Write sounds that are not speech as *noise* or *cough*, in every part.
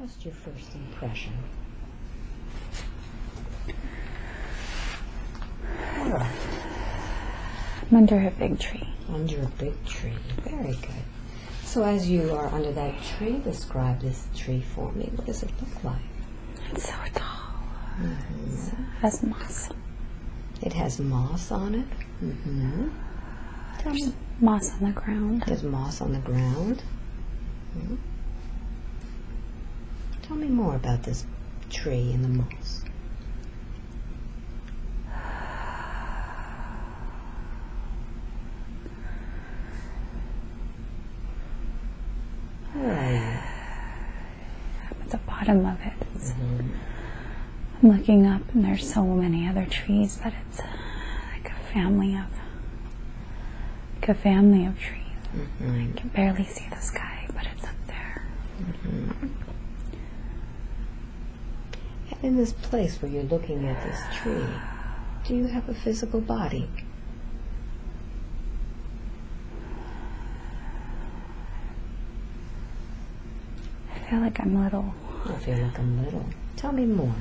Just your first impression. I'm *sighs* under a big tree. Under a big tree. Very good. So as you are under that tree, describe this tree for me. What does it look like? It's so tall. It has moss. It has moss on it. Mm-hmm. Tell me. Moss on the ground. There's moss on the ground. Mhm. Tell me more about this tree and the moss. Where are you? I'm at the bottom of it. It's- Mhm. I'm looking up, and there's so many other trees that it's like a family of, like a family of trees. Mhm. I can barely see the sky, but it's up there. And in this place where you're looking at this tree, do you have a physical body? I feel like I'm little. I feel like I'm little. Tell me more.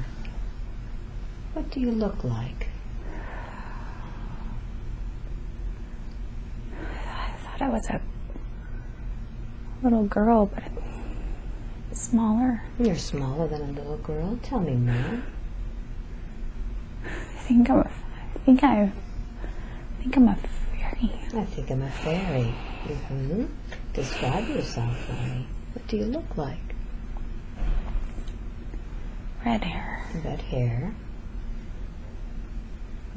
What do you look like? I thought I was a little girl, but smaller. You're smaller than a little girl. Tell me more. I think I'm. A, I think I. I think I'm a fairy. I think I'm a fairy. hmm Describe yourself for me. What do you look like? Red hair. Red hair.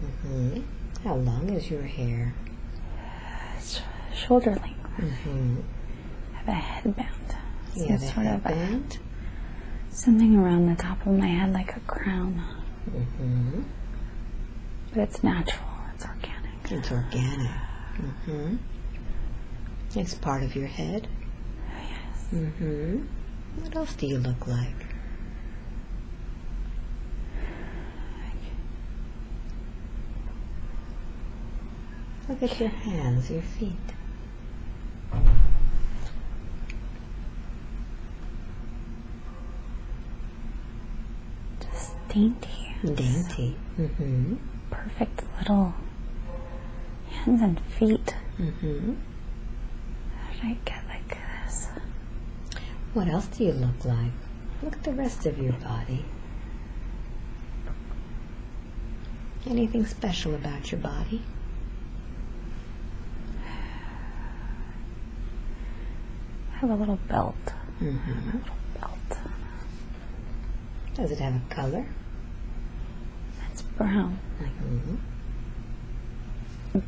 Mm-hmm. How long is your hair? Sh- shoulder length. Mm-hmm. I have a headband. Some sort of a, something around the top of my head, like a crown. hmm But it's natural. It's organic. It's organic. hmm It's part of your head. Yes. hmm What else do you look like? Look at your hands, your feet. Dainty. Dainty. hmm Perfect little hands and feet. Mm -hmm. How did I get like this? What else do you look like? Look at the rest of your body. Anything special about your body? I have a little belt. Mm -hmm. a little Belt. Does it have a color? Brown. hmm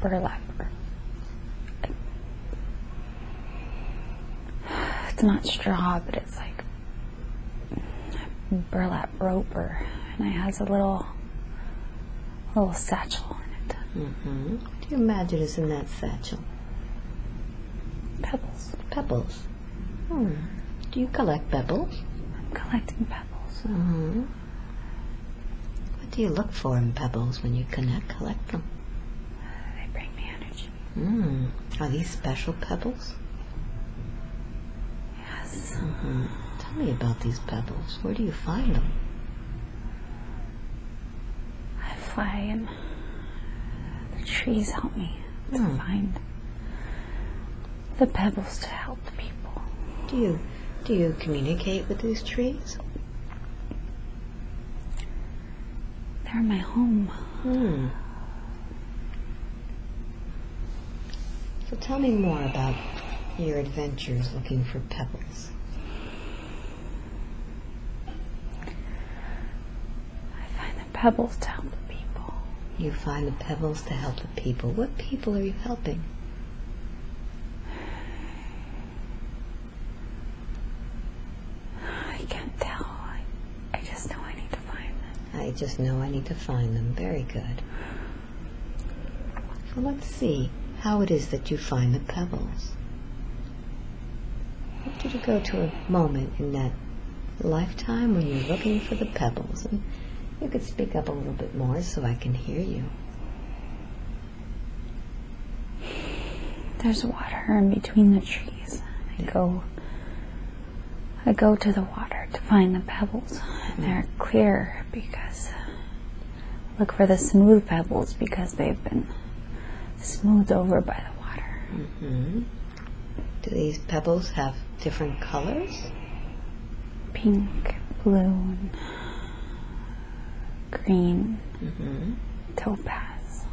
Burlap. It's not straw, but it's like burlap rope, or and it has a little little satchel in it. Mm -hmm. What do you imagine is in that satchel? Pebbles. Pebbles. Hmm. Do you collect pebbles? I'm collecting pebbles. hmm What do you look for in pebbles when you connect, collect them? They bring me energy. Hmm. Are these special pebbles? Yes. hmm Tell me about these pebbles. Where do you find them? I fly and the trees help me to Hmm. find the pebbles to help the people. Do you do you communicate with these trees? They're my home. Hmm. So tell me more about your adventures looking for pebbles. I find the pebbles to help the people. You find the pebbles to help the people. What people are you helping? I can't tell. I, I just know I need to find them. I just know I need to find them. Very good. So let's see how it is that you find the pebbles. I want you to go to a moment in that lifetime when you're looking for the pebbles. And you could speak up a little bit more so I can hear you. There's water in between the trees. I go I go to the water to find the pebbles. And they're clear because look for the smooth pebbles because they've been smoothed over by the water. hmm Do these pebbles have different colors? Pink, blue, and green, hmm topaz,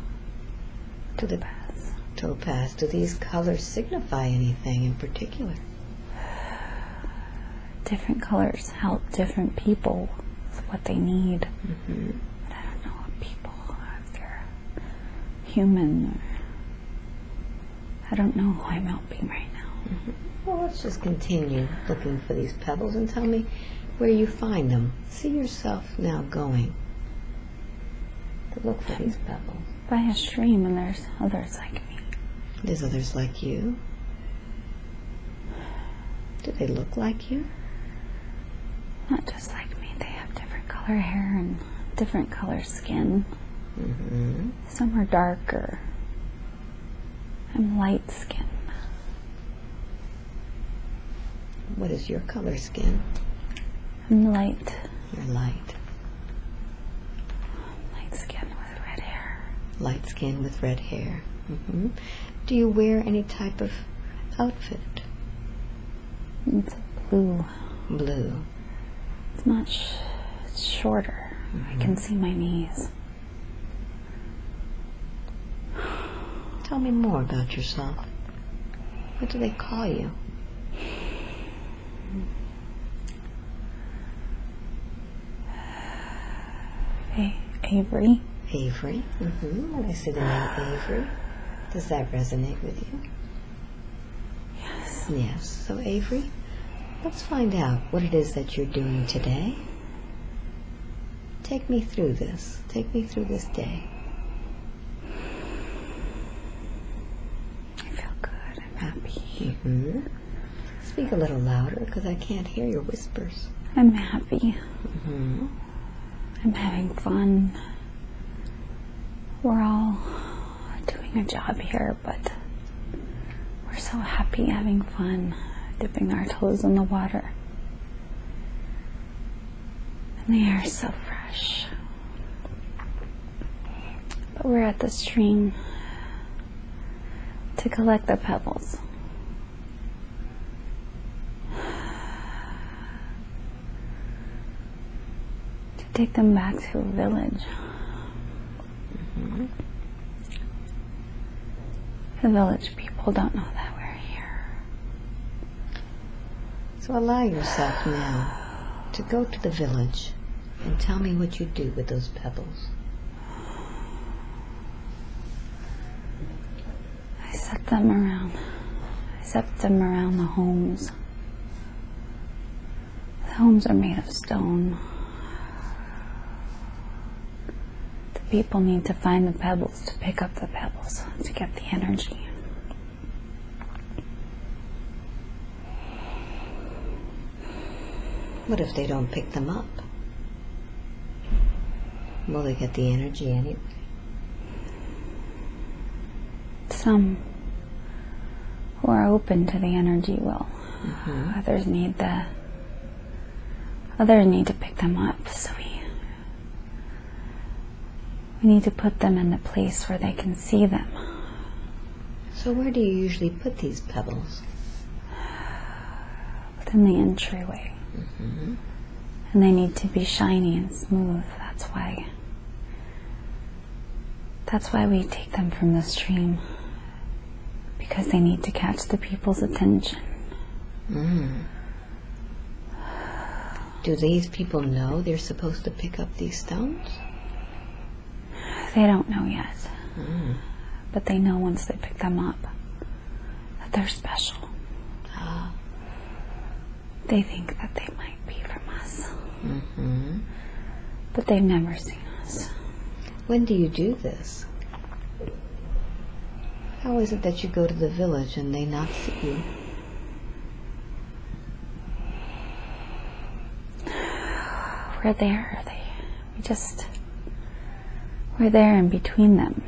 Do the topaz. topaz, do these colors signify anything in particular? Different colors help different people with what they need. hmm But I don't know what people, if they're human or. I don't know who I'm helping right now. Well, let's just continue looking for these pebbles and tell me where you find them. See yourself now going to look for these pebbles. By a stream, and there's others like me. There's others like you. Do they look like you? Not just like me, they have different color hair and different color skin. hmm Some are darker. I'm light skinned. What is your color skin? I'm light, You're light. light skin with red hair. Light skin with red hair. hmm Do you wear any type of outfit? It's blue. Blue. It's much it's shorter. I can see my knees. Tell me more about yourself. What do they call you? A- Avery. Avery. Mm hmm When I say the name Avery, does that resonate with you? Yes. Yes. So, Avery, let's find out what it is that you're doing today. Take me through this. Take me through this day. I feel good. I'm happy. hmm Speak a little louder because I can't hear your whispers. I'm happy. hmm I'm having fun. We're all doing a job here, but we're so happy having fun, dipping our toes in the water. And the air is so fresh. But we're at the stream to collect the pebbles. To take them back to a village. Mm-hmm. The village people don't know that we're here. So, allow yourself now to go to the village and tell me what you do with those pebbles. I set them around. I set them around the homes. The homes are made of stone. The people need to find the pebbles to pick up the pebbles to get the energy. What if they don't pick them up? Will they get the energy anyway? Some who are open to the energy will. Mhm. Others need the others need to pick them up, so we we need to put them in the place where they can see them. So, where do you usually put these pebbles? Within the entryway. Mhm. And they need to be shiny and smooth. That's why that's why we take them from the stream. Because they need to catch the people's attention. Mm. Do these people know they're supposed to pick up these stones? They don't know yet. Mm. but they know once they pick them up that they're special. They think that they might be from us, hmm but they've never seen us. When do you do this? How is it that you go to the village and they not see you? We're there. They, we just, we're there in between them.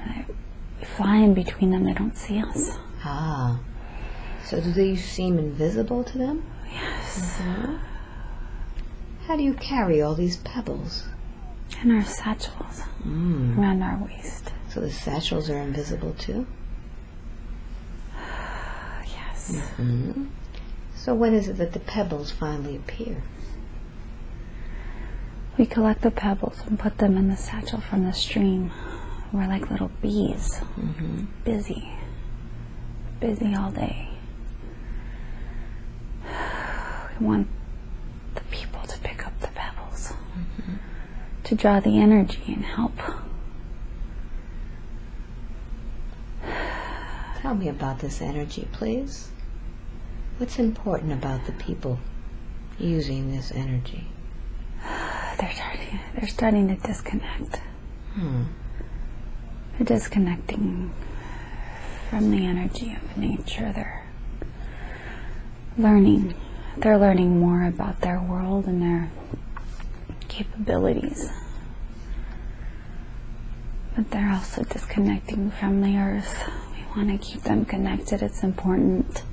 We fly in between them. They don't see us. Ah. So do these seem invisible to them? Yes. Mhm. How do you carry all these pebbles? In our satchels Mm. around our waist. So the satchels are invisible too? *sighs* Yes. hmm So when is it that the pebbles finally appear? We collect the pebbles and put them in the satchel from the stream. We're like little bees, Mm-hmm. busy, busy all day. *sighs* We want the people to pick up the pebbles, to draw the energy and help. Tell me about this energy, please. What's important about the people using this energy? They're starting, they're starting to disconnect. Hmm. They're disconnecting from the energy of nature. They're learning. They're learning more about their world and their capabilities. But they're also disconnecting from the earth. We want to keep them connected. It's important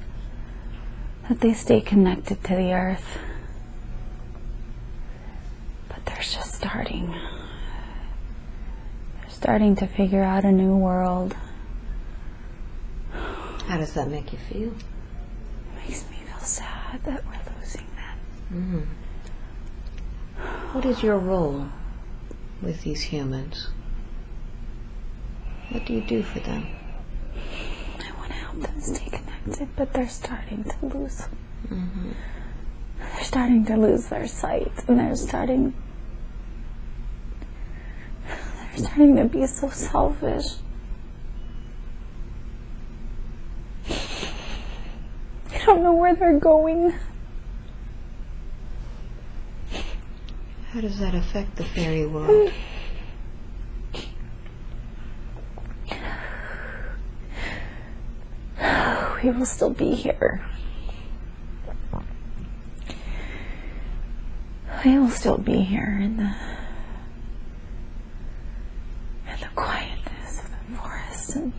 that they stay connected to the earth. But they're just starting. They're starting to figure out a new world. How does that make you feel? It makes me feel sad that we're losing them. Mm. What is your role with these humans? What do you do for them? I want to help them stay connected, but they're starting to lose. Mm-hmm. They're starting to lose their sight, and they're starting. They're starting to be so selfish. Don't know where they're going. How does that affect the fairy world? We will still be here. We will still be here in the in the quietness of the forest, and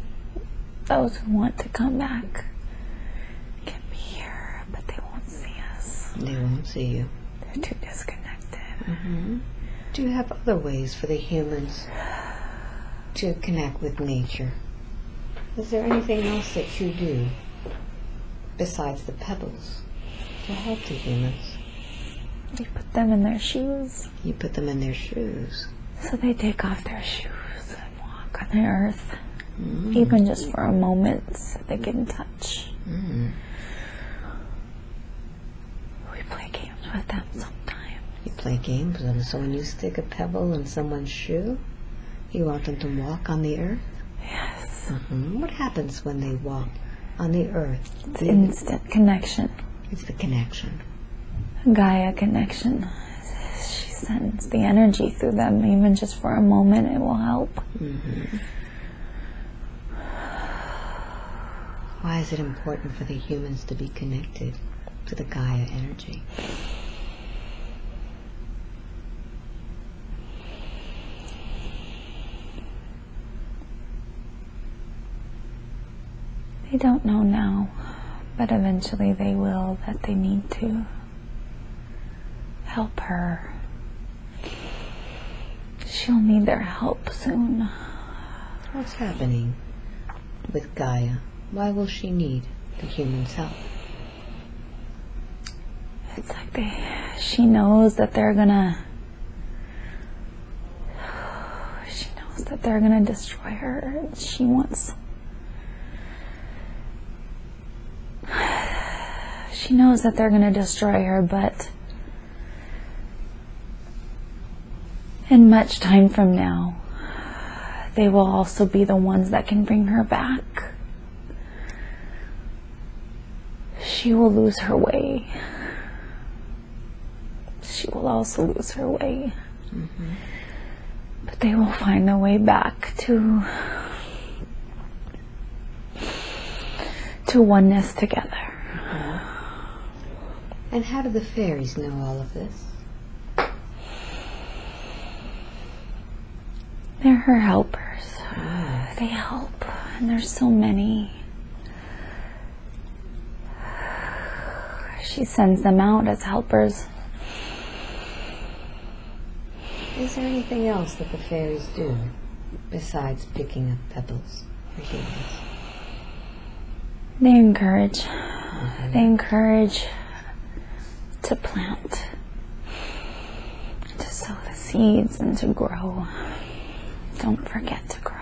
those who want to come back can be here, but they won't see us. They won't see you. They're too disconnected. Mm-hmm. Do you have other ways for the humans to connect with nature? Is there anything else that you do besides the pebbles to help the humans? You put them in their shoes, You put them in their shoes. so they take off their shoes and walk on the earth, Mm. even just for a moment, so they can touch. Mm. We play games with them sometimes. You play games with them. So when you stick a pebble in someone's shoe, you want them to walk on the earth? Yes. hmm What happens when they walk on the earth? It's instant connection. It's the connection. Gaia connection. She sends the energy through them, even just for a moment, it will help. hmm Why is it important for the humans to be connected to the Gaia energy? They don't know now, but eventually they will that they need to help her. She'll need their help soon. What's happening with Gaia? Why will she need the humans' help? It's like they, she knows that they're gonna, *sighs* she knows that they're gonna destroy her. and She wants, *sighs* she knows that they're gonna destroy her, but in much time from now, they will also be the ones that can bring her back. She will lose her way she will also lose her way. Mm-hmm. But they will find their way back to to oneness together. Uh-huh. And how do the fairies know all of this? They're her helpers. Ah. They help, and there's so many. She sends them out as helpers. Is there anything else that the fairies do besides picking up pebbles for humans? They encourage. They encourage to plant, to sow the seeds and to grow. Don't forget to grow.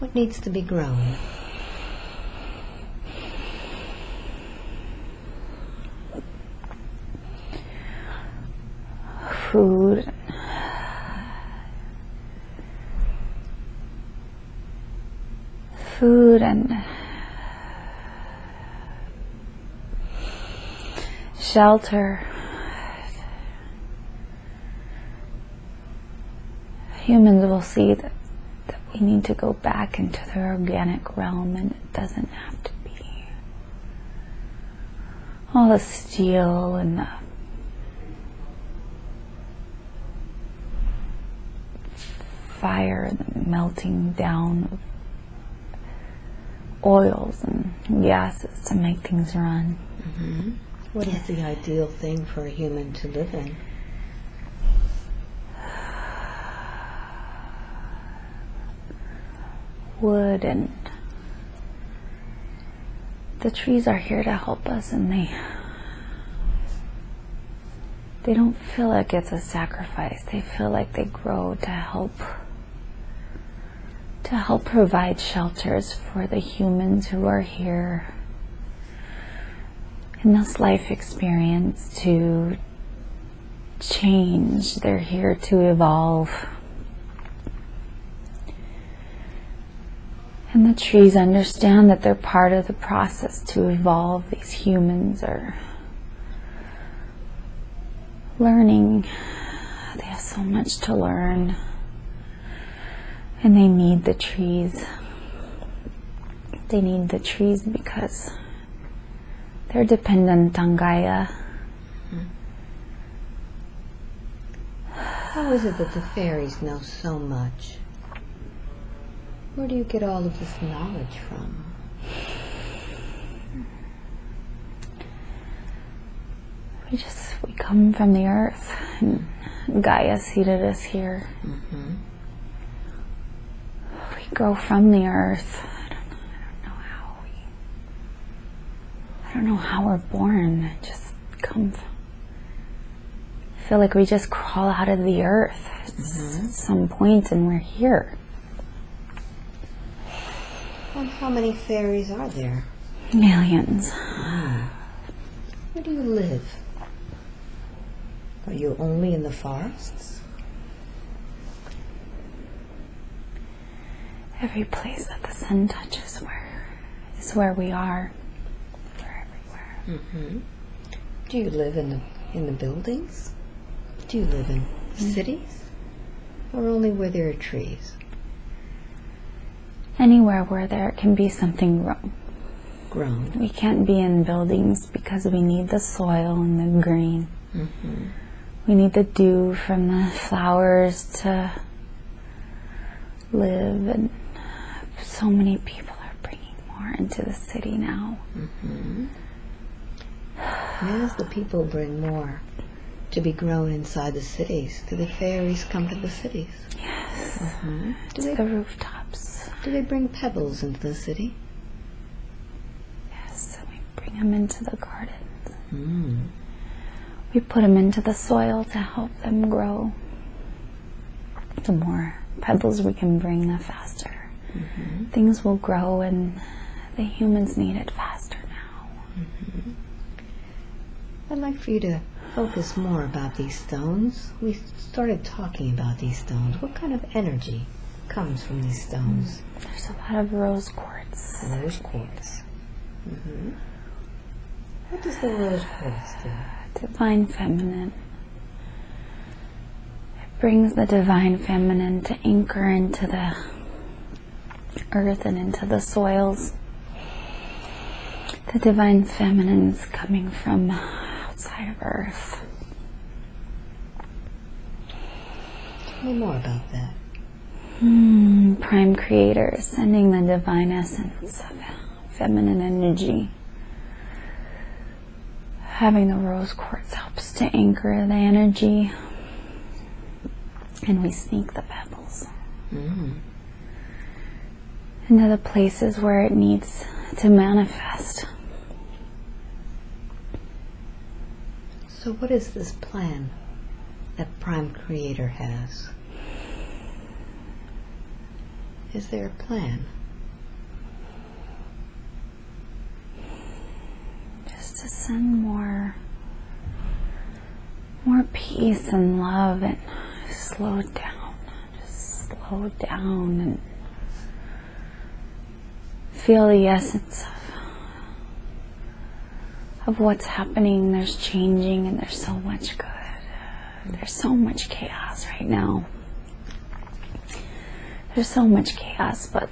What needs to be grown? Food. Food and shelter. Humans will see that, that we need to go back into the organic realm and it doesn't have to be all the steel and the fire and the melting down of oils and gases to make things run. Mm-hmm. What is the ideal thing for a human to live in? wood and the trees are here to help us and they they don't feel like it's a sacrifice they feel like they grow to help to help provide shelters for the humans who are here in this life experience to change they're here to evolve And the trees understand that they're part of the process to evolve. These humans are learning. They have so much to learn. And they need the trees. They need the trees because they're dependent on Gaia. How is it that the fairies know so much? Where do you get all of this knowledge from? We just we come from the earth, and Gaia seated us here. Mm-hmm. We grow from the earth. I don't, I don't know how we. I don't know how we're born. Just come. I feel like we just crawl out of the earth at mm-hmm. some point, and we're here. And how many fairies are there? Millions. Ah. Where do you live? Are you only in the forests? Every place that the sun touches, where is where we are. Everywhere. Do you live in the in the buildings? Do you live in mm-hmm. cities? Or only where there are trees? Anywhere where there can be something grown. Grown. We can't be in buildings because we need the soil and the green. Mm-hmm. We need the dew from the flowers to live, and so many people are bringing more into the city now. And as the people bring more to be grown inside the cities, do the fairies come to the cities? Yes, Do to they, the rooftops. do they bring pebbles into the city? Yes, we bring them into the gardens. Mm. We put them into the soil to help them grow. The more pebbles we can bring, the faster things will grow, and the humans need it faster. I'd like for you to focus more about these stones. We started talking about these stones. What kind of energy comes from these stones? There's a lot of rose quartz. Rose quartz. Mm -hmm. What does the rose quartz do? Divine feminine. It brings the divine feminine to anchor into the earth and into the soils. The divine feminine is coming from outside of earth. Tell me more about that. Hmm, prime creator sending the divine essence of feminine energy. Having the rose quartz helps to anchor the energy. and we sneak the pebbles Mm. into the places where it needs to manifest. So, what is this plan that Prime Creator has? Is there a plan? Just to send more more peace and love and slow down. Just slow down and feel the essence of what's happening. There's changing and there's so much good. There's so much chaos right now. There's so much chaos, but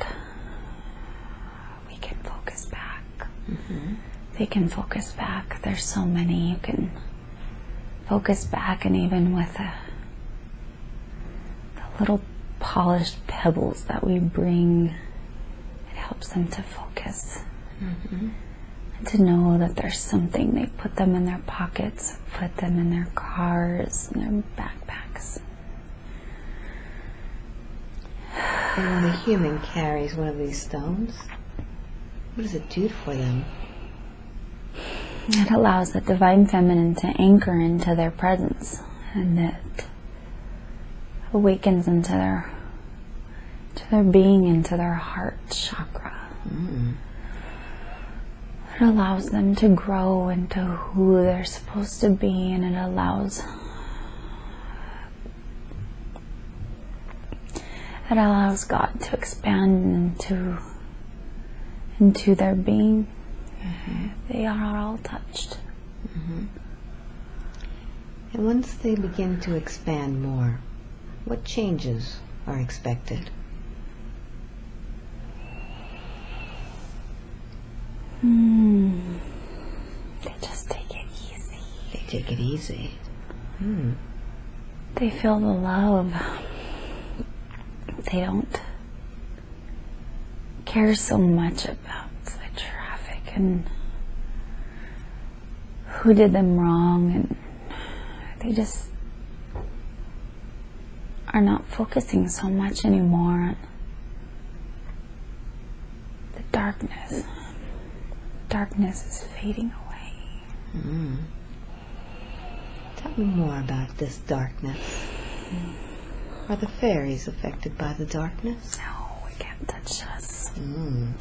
we can focus back. Mm-hmm. They can focus back. There's so many you can focus back, and even with the, the little polished pebbles that we bring, it helps them to focus and to know that there's something. They put them in their pockets, put them in their cars, in their backpacks. And when a human carries one of these stones, what does it do for them? It allows the divine feminine to anchor into their presence and it awakens into their to their being, into their heart chakra. Mm. It allows them to grow into who they're supposed to be and it allows it allows God to expand into into their being. Mm-hmm. They are all touched. Mm-hmm. And once they begin to expand more, what changes are expected? Hmm. They just take it easy. They take it easy. Hmm. They feel the love. They don't care so much about the traffic and who did them wrong and they just are not focusing so much anymore on the darkness. Darkness is fading away. Mm. Tell me more about this darkness. *sighs* Are the fairies affected by the darkness? No, it can't touch us. Mm.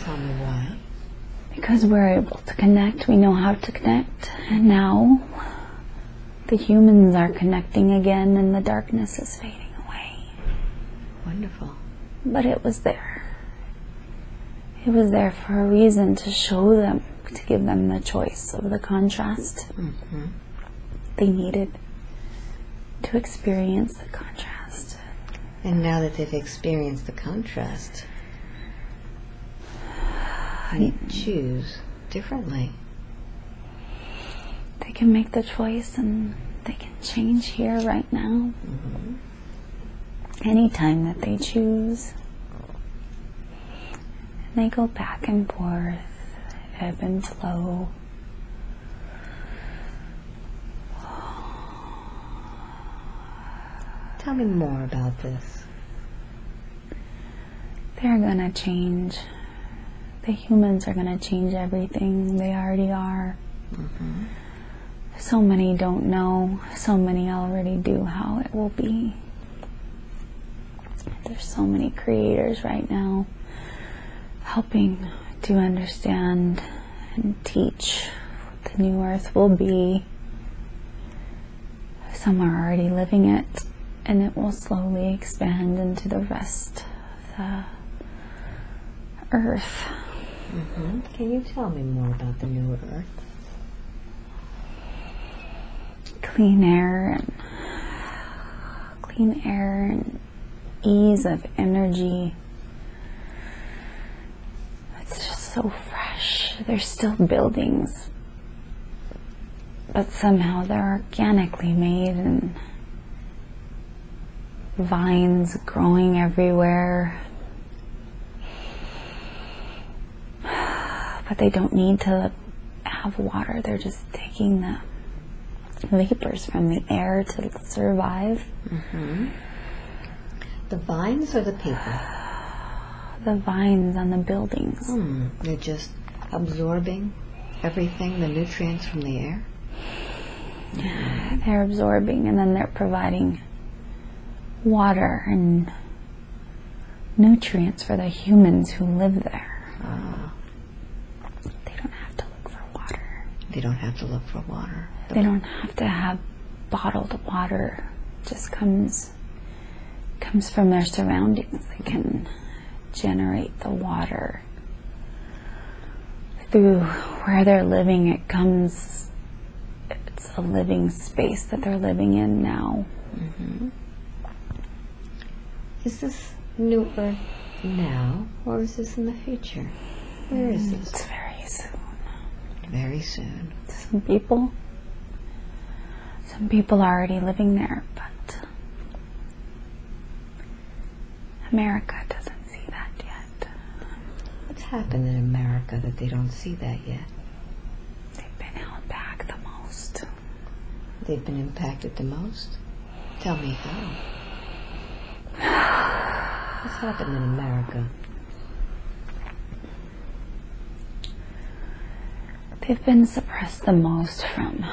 Tell me why. Because we're able to connect, we know how to connect, and now the humans are connecting again, and the darkness is fading away. Wonderful. But it was there. It was there for a reason to show them, to give them the choice of the contrast hmm they needed to experience the contrast. And now that they've experienced the contrast, they choose differently. They can make the choice and they can change here right now. Anytime that they choose. And they go back and forth, ebb and flow. Tell me more about this. They're gonna change. The humans are gonna change everything. They already are. Mm-hmm. So many don't know. So many already do how it will be. There's so many creators right now helping to understand and teach what the new earth will be. Some are already living it, and it will slowly expand into the rest of the earth. hmm Can you tell me more about the new earth? Clean air and clean air and ease of energy. It's just so fresh. There's still buildings, but somehow they're organically made and vines growing everywhere. *sighs* But they don't need to have water. They're just taking the vapors from the air to survive. Mm-hmm. The vines or the people? The vines on the buildings. Hmm. They're just absorbing everything, the nutrients from the air. They're absorbing and then they're providing water and nutrients for the humans who live there. Ah, They don't have to look for water. they don't have to look for water. They don't have to have bottled water. It just comes comes from their surroundings. They can generate the water through where they're living. It comes it's a living space that they're living in now. Mm-hmm. Is this new earth now, or is this in the future? Where is mm, this? It's very soon. Very soon. Some people some people are already living there, but America doesn't see that yet. What's happened in America that they don't see that yet? They've been held back the most. They've been impacted the most? Tell me how. What's happened in America? They've been suppressed the most from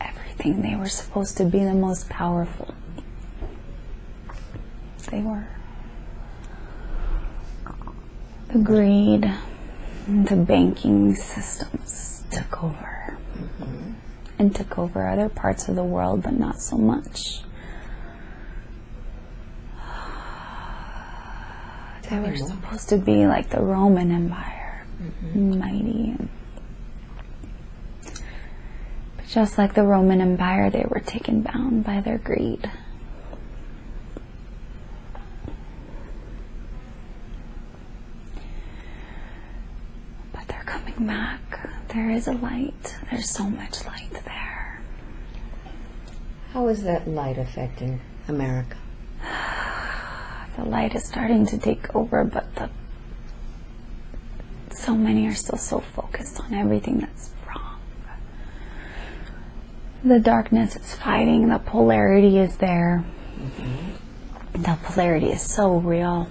everything. They were supposed to be the most powerful. They were. The greed, the banking systems took over. Mm-hmm. And took over other parts of the world, but not so much. They were mm-hmm. supposed to be like the Roman Empire, mm-hmm. mighty. But just like the Roman Empire, they were taken down by their greed. But they're coming back. There is a light. There's so much light there. How is that light affecting America? *sighs* The light is starting to take over, but the so many are still so focused on everything that's wrong. The darkness is fighting, the polarity is there. Mm-hmm. The polarity is so real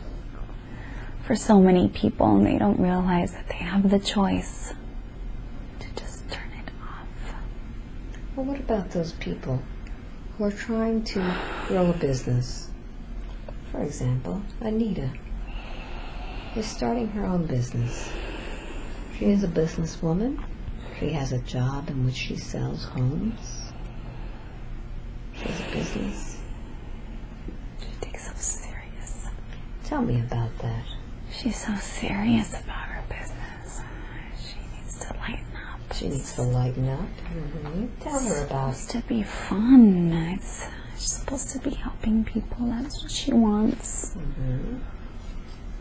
for so many people, and they don't realize that they have the choice to just turn it off. Well, what about those people who are trying to grow a business? For example, Anita is starting her own business. She is a businesswoman. She has a job in which she sells homes. She has a business. She takes so serious. Tell me about that. She's so serious about her business. She needs to lighten up. She needs to lighten up. Mhm. Tell her about supposed to be fun. It's she's supposed to be helping people. That's what she wants.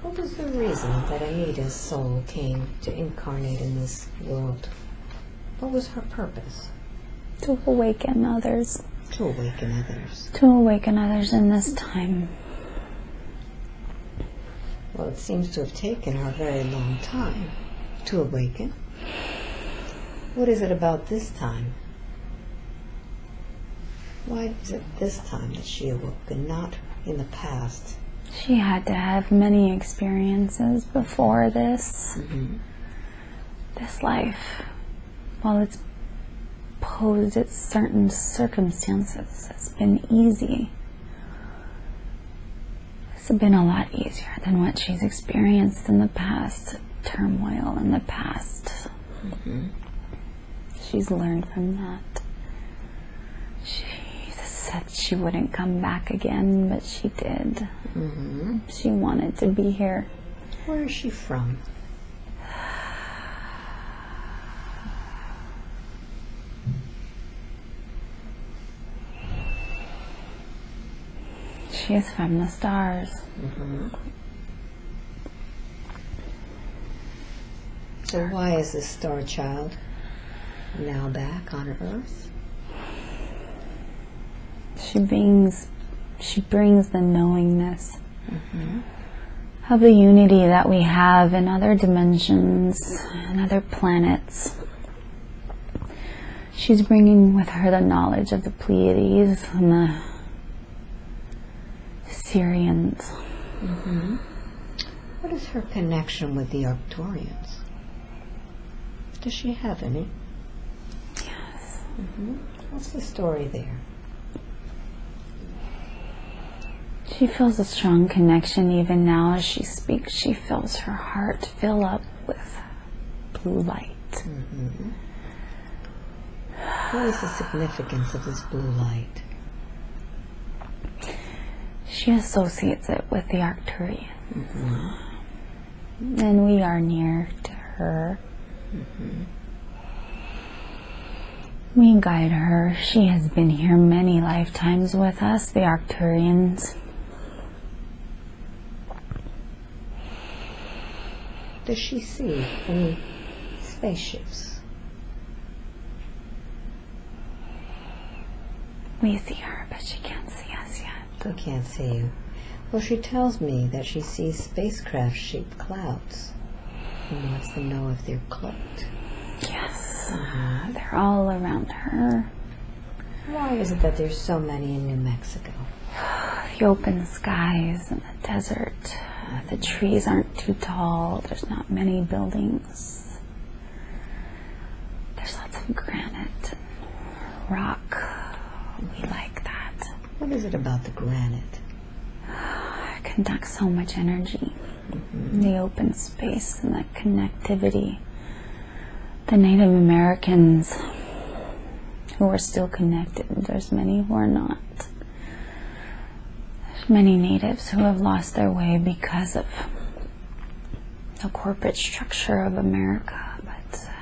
what was the reason that Anita's soul came to incarnate in this world. What was her purpose? To awaken others. To awaken others. To awaken others in this time. Well, it seems to have taken her a very long time to awaken. What is it about this time? Why is it this time that she awoke and not in the past? She had to have many experiences before this. Mm-hmm. This life, while it's posed its certain circumstances, has been easy. It's been a lot easier than what she's experienced in the past, turmoil in the past. Mm-hmm. She's learned from that. She said she wouldn't come back again, but she did. Mm-hmm. She wanted to be here. Where is she from? She is from the stars. Mm-hmm. So why is this star child now back on Earth? She brings she brings the knowingness mm-hmm. of the unity that we have in other dimensions and other planets. She's bringing with her the knowledge of the Pleiades and the Sirians. Mm-hmm. What is her connection with the Arcturians? Does she have any? Yes. Mm-hmm. What's the story there? She feels a strong connection even now as she speaks. She feels her heart fill up with blue light. Mm-hmm. What is the significance of this blue light? She associates it with the Arcturian. Mm-hmm. And we are near to her. Mm-hmm. We guide her. She has been here many lifetimes with us, the Arcturians. Does she see any spaceships? We see her, but she can't see us can't see you? Well, she tells me that she sees spacecraft shaped clouds and wants to know if they're cloaked. Yes. Uh-huh. They're all around her. Why is it that there's so many in New Mexico? The open skies and the desert. The trees aren't too tall. There's not many buildings. There's lots of granite and rock. That. What is it about the granite? It conducts so much energy. The open space and the connectivity. The Native Americans who are still connected, there's many who are not. There's many natives who have lost their way because of the corporate structure of America, but uh,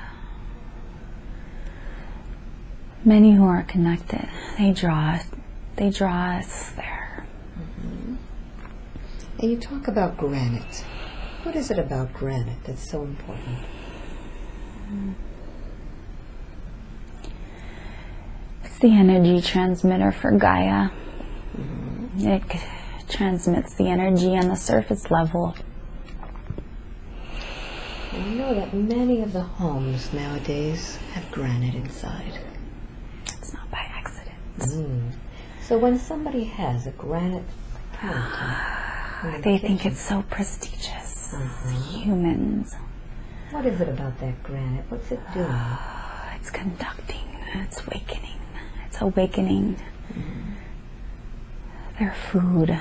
many who are connected, they draw they draw us there. And you talk about granite. What is it about granite that's so important? It's the energy transmitter for Gaia. It c- transmits the energy on the surface level. I know that many of the homes nowadays have granite inside. It's not by accident. Mm. So when somebody has a granite countertop, *sighs* They think it's so prestigious. Uh-huh. Humans. what is it about that granite? What's it doing? *sighs* It's conducting. It's awakening. It's awakening mm-hmm. their food.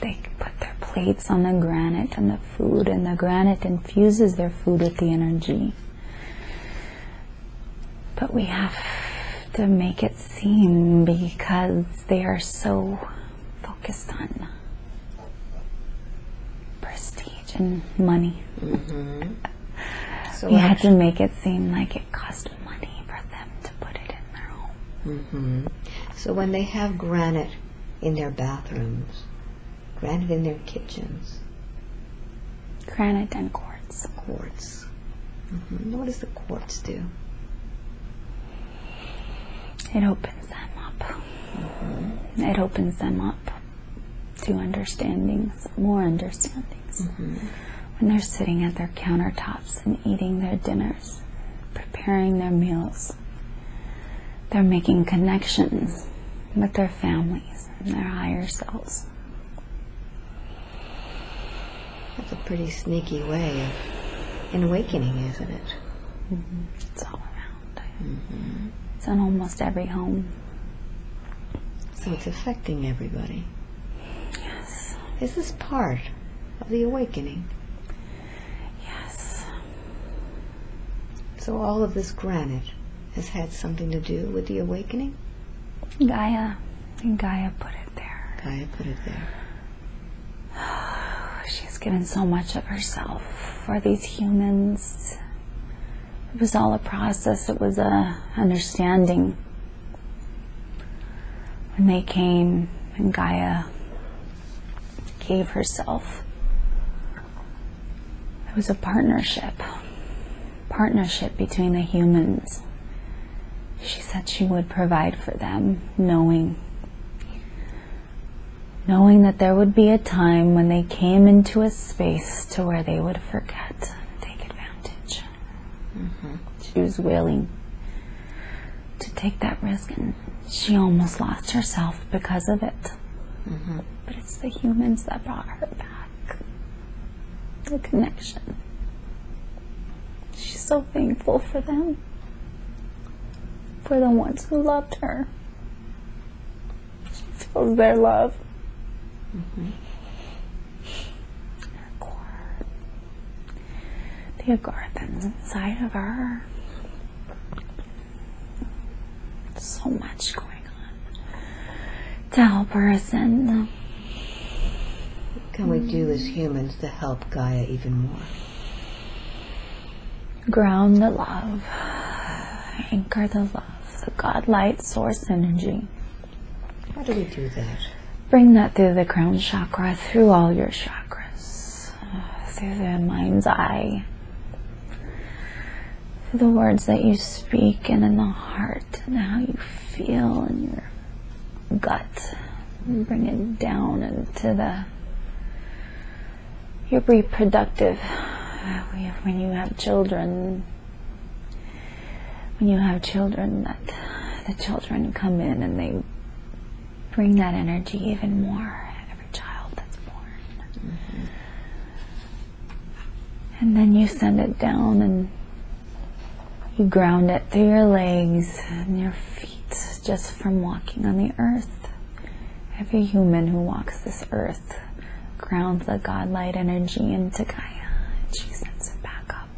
They put their plates on the granite and the food, and the granite infuses their food with the energy. But we have to make it seem because they are so focused on prestige and money. *laughs* So We had to make it seem like it cost money for them to put it in their home. Mhm. So when they have granite in their bathrooms, granite in their kitchens, Granite and quartz. quartz. hmm What does the quartz do? It opens them up. It opens them up to understandings, more understandings. Mm-hmm. When they're sitting at their countertops and eating their dinners, preparing their meals, they're making connections with their families and their higher selves. That's a pretty sneaky way of an awakening, isn't it? Mm-hmm. It's all around. Mm-hmm. It's in almost every home. So it's affecting everybody. Yes. This Is this part of the awakening? Yes. So all of this granite has had something to do with the awakening? Gaia. Gaia put it there. Gaia put it there. *sighs* She's given so much of herself for these humans. It was all a process. It was a understanding. When they came and Gaia gave herself, it was a partnership. Partnership between the humans. She said she would provide for them, knowing knowing that there would be a time when they came into a space to where they would forget advantage. She was willing to take that risk, and she almost lost herself because of it. Mm-hmm. But it's the humans that brought her back. The connection. She's so thankful for them. For the ones who loved her. She feels their love. Her The Agarthans inside of her. So much going on to help her ascend. Um, what can we do as humans to help Gaia even more? Ground the love. Anchor the love. The God light source energy. How do we do that? Bring that through the crown chakra, through all your chakras, uh, through the mind's eye, through the words that you speak, and in the heart, and how you feel in your gut. And bring it down into the your reproductive. When you have children, when you have children, that the children come in and they bring that energy even more every child that's born. Mm-hmm. And then you send it down and you ground it through your legs and your feet just from walking on the earth. Every human who walks this earth grounds the God light energy into Gaia and she sends it back up.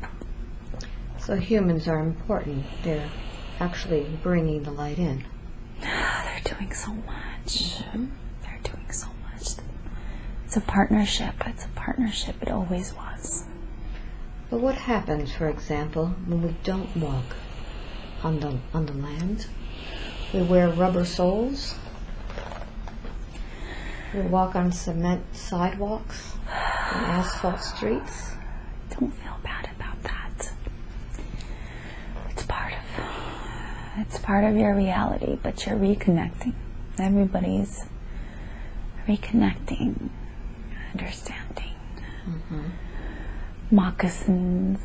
So humans are important. They're actually bringing the light in. *sighs* They're doing so much. They're doing so much. It's a partnership. It's a partnership. It always was. But what happens, for example, when we don't walk on the on the land? We wear rubber soles. We walk on cement sidewalks and asphalt streets. Don't feel bad about that. It's part of it's part of your reality, but you're reconnecting. Everybody's reconnecting, understanding. Mm-hmm. Moccasins.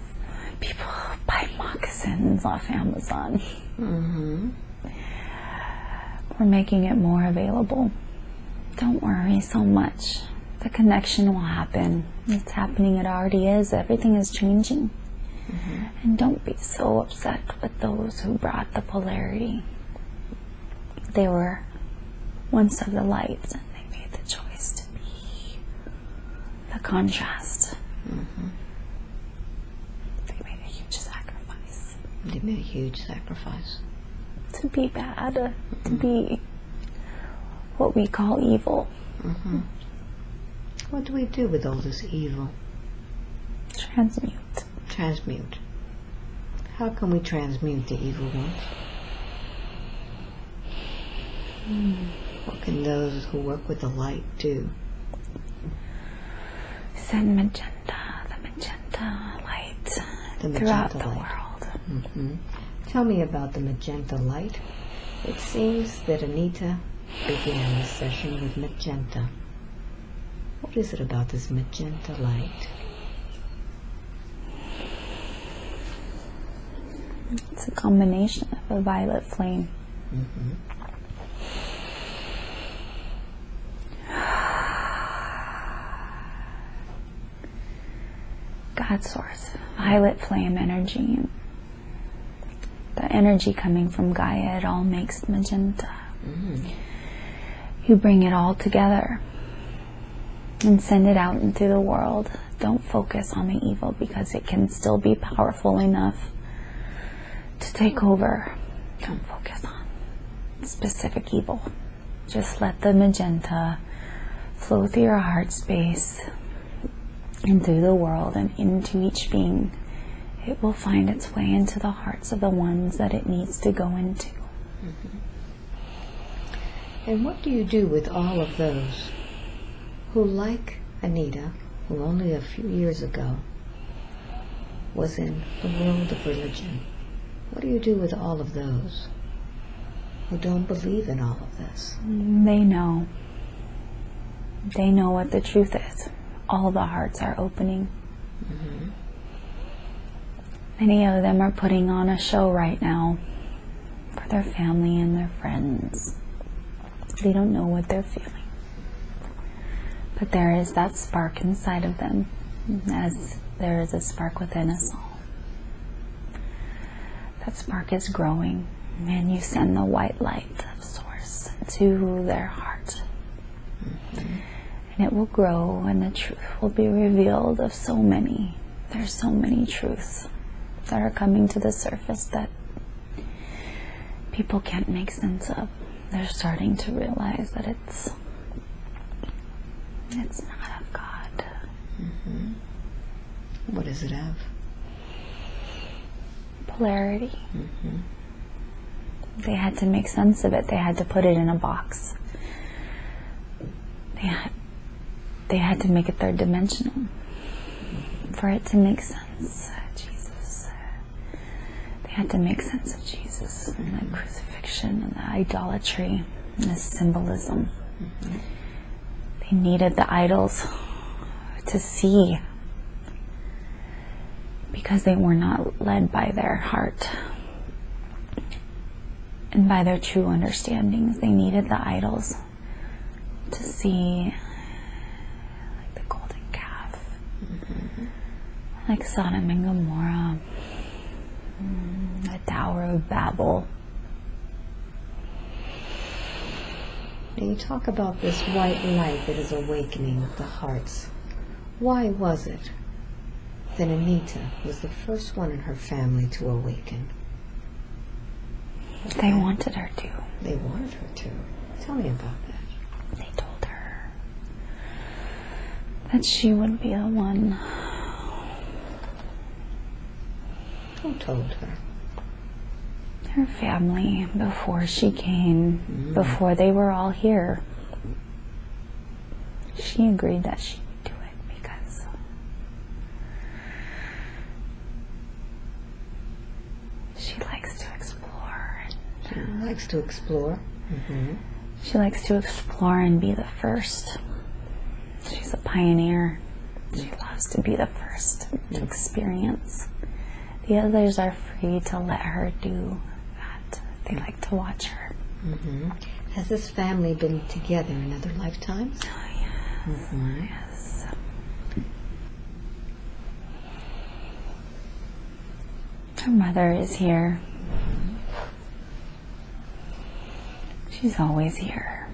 People buy moccasins off Amazon. Mm-hmm. We're making it more available. Don't worry so much. The connection will happen. It's happening. It already is. Everything is changing. And don't be so upset with those who brought the polarity. They were once of the lights and they made the choice to be the contrast. They made a huge They made a huge sacrifice. to be bad, to be what we call evil. Mm-hmm. What do we do with all this evil? Transmute. Transmute. How can we transmute the evil ones? What can those who work with the light do? Send magenta, the magenta light The throughout magenta the light. World. hmm Tell me about the magenta light. It seems that Anita began the session with magenta. What is it about this magenta light? It's a combination of a violet flame. *sighs* God source, violet flame energy. The energy coming from Gaia, it all makes magenta. Mm. You bring it all together and send it out into the world. Don't focus on the evil because it can still be powerful enough to take over. Don't focus on specific evil. Just let the magenta flow through your heart space and through the world and into each being. It will find its way into the hearts of the ones that it needs to go into. Mm-hmm. And what do you do with all of those who, like Anita, who only a few years ago was in the world of religion? What do you do with all of those who don't believe in all of this? They know. They know what the truth is. All the hearts are opening. Mm-hmm. Many of them are putting on a show right now for their family and their friends. They don't know what they're feeling. But there is that spark inside of them, as there is a spark within us all. That spark is growing, and you send the white light of Source to their heart. And it will grow, and the truth will be revealed of so many. There's so many truths that are coming to the surface that people can't make sense of. They're starting to realize that it's it's not of God. Mm-hmm. What does it have? Polarity. Mm-hmm. They had to make sense of it. They had to put it in a box. They had they had to make it third dimensional for it to make sense. Had to make sense of Jesus and the crucifixion and the idolatry and the symbolism. They needed the idols to see because they were not led by their heart and by their true understandings. They needed the idols to see like the golden calf, like Sodom and Gomorrah, Tower of Babel. Now you talk about this white light that is awakening the hearts. Why was it that Anita was the first one in her family to awaken? They wanted her to. They wanted her to. Tell me about that. They told her that she would be the one. Who told her? Her family, before she came, before they were all here, she agreed that she would do it because she likes to explore. She likes to explore. hmm She likes to explore and be the first. She's a pioneer. She loves to be the first to experience. The others are free to let her do. They like to watch her. hmm Has this family been together in other lifetimes? Oh, yes. Mhm. Yes. Her mother is here. She's always here.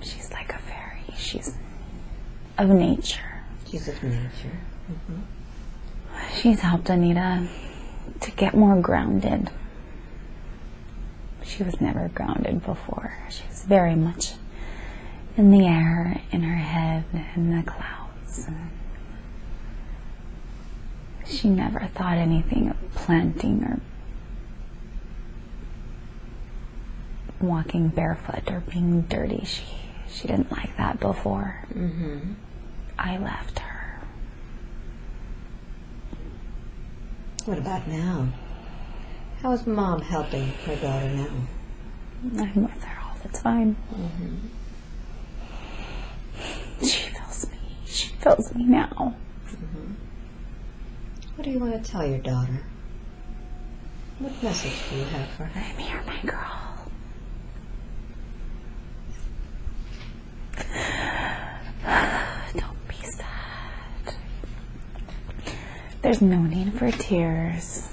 She's like a fairy. She's of nature. She's of nature. She's helped Anita to get more grounded. She was never grounded before. She was very much in the air, in her head, in the clouds. She never thought anything of planting or walking barefoot or being dirty. She she didn't like that before. Mm-hmm. I left her. What about now? How is mom helping her daughter now? I'm with her all the time. Mm-hmm. She feels me. She feels me now. Mm-hmm. What do you want to tell your daughter? What message do you have for her? I'm here, my girl. Don't be sad. There's no need for tears.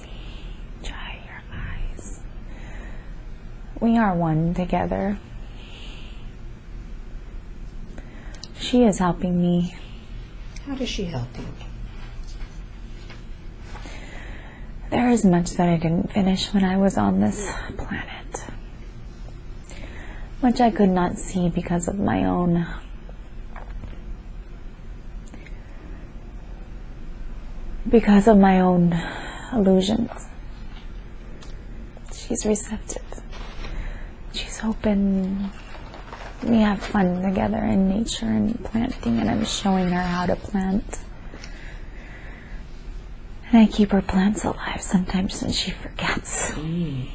We are one together. She is helping me. How does she help you? There is much that I didn't finish when I was on this planet. Much I could not see because of my own because of my own illusions. She's receptive. She's open. We have fun together in nature and planting, and I'm showing her how to plant. And I keep her plants alive sometimes when she forgets. Hmm.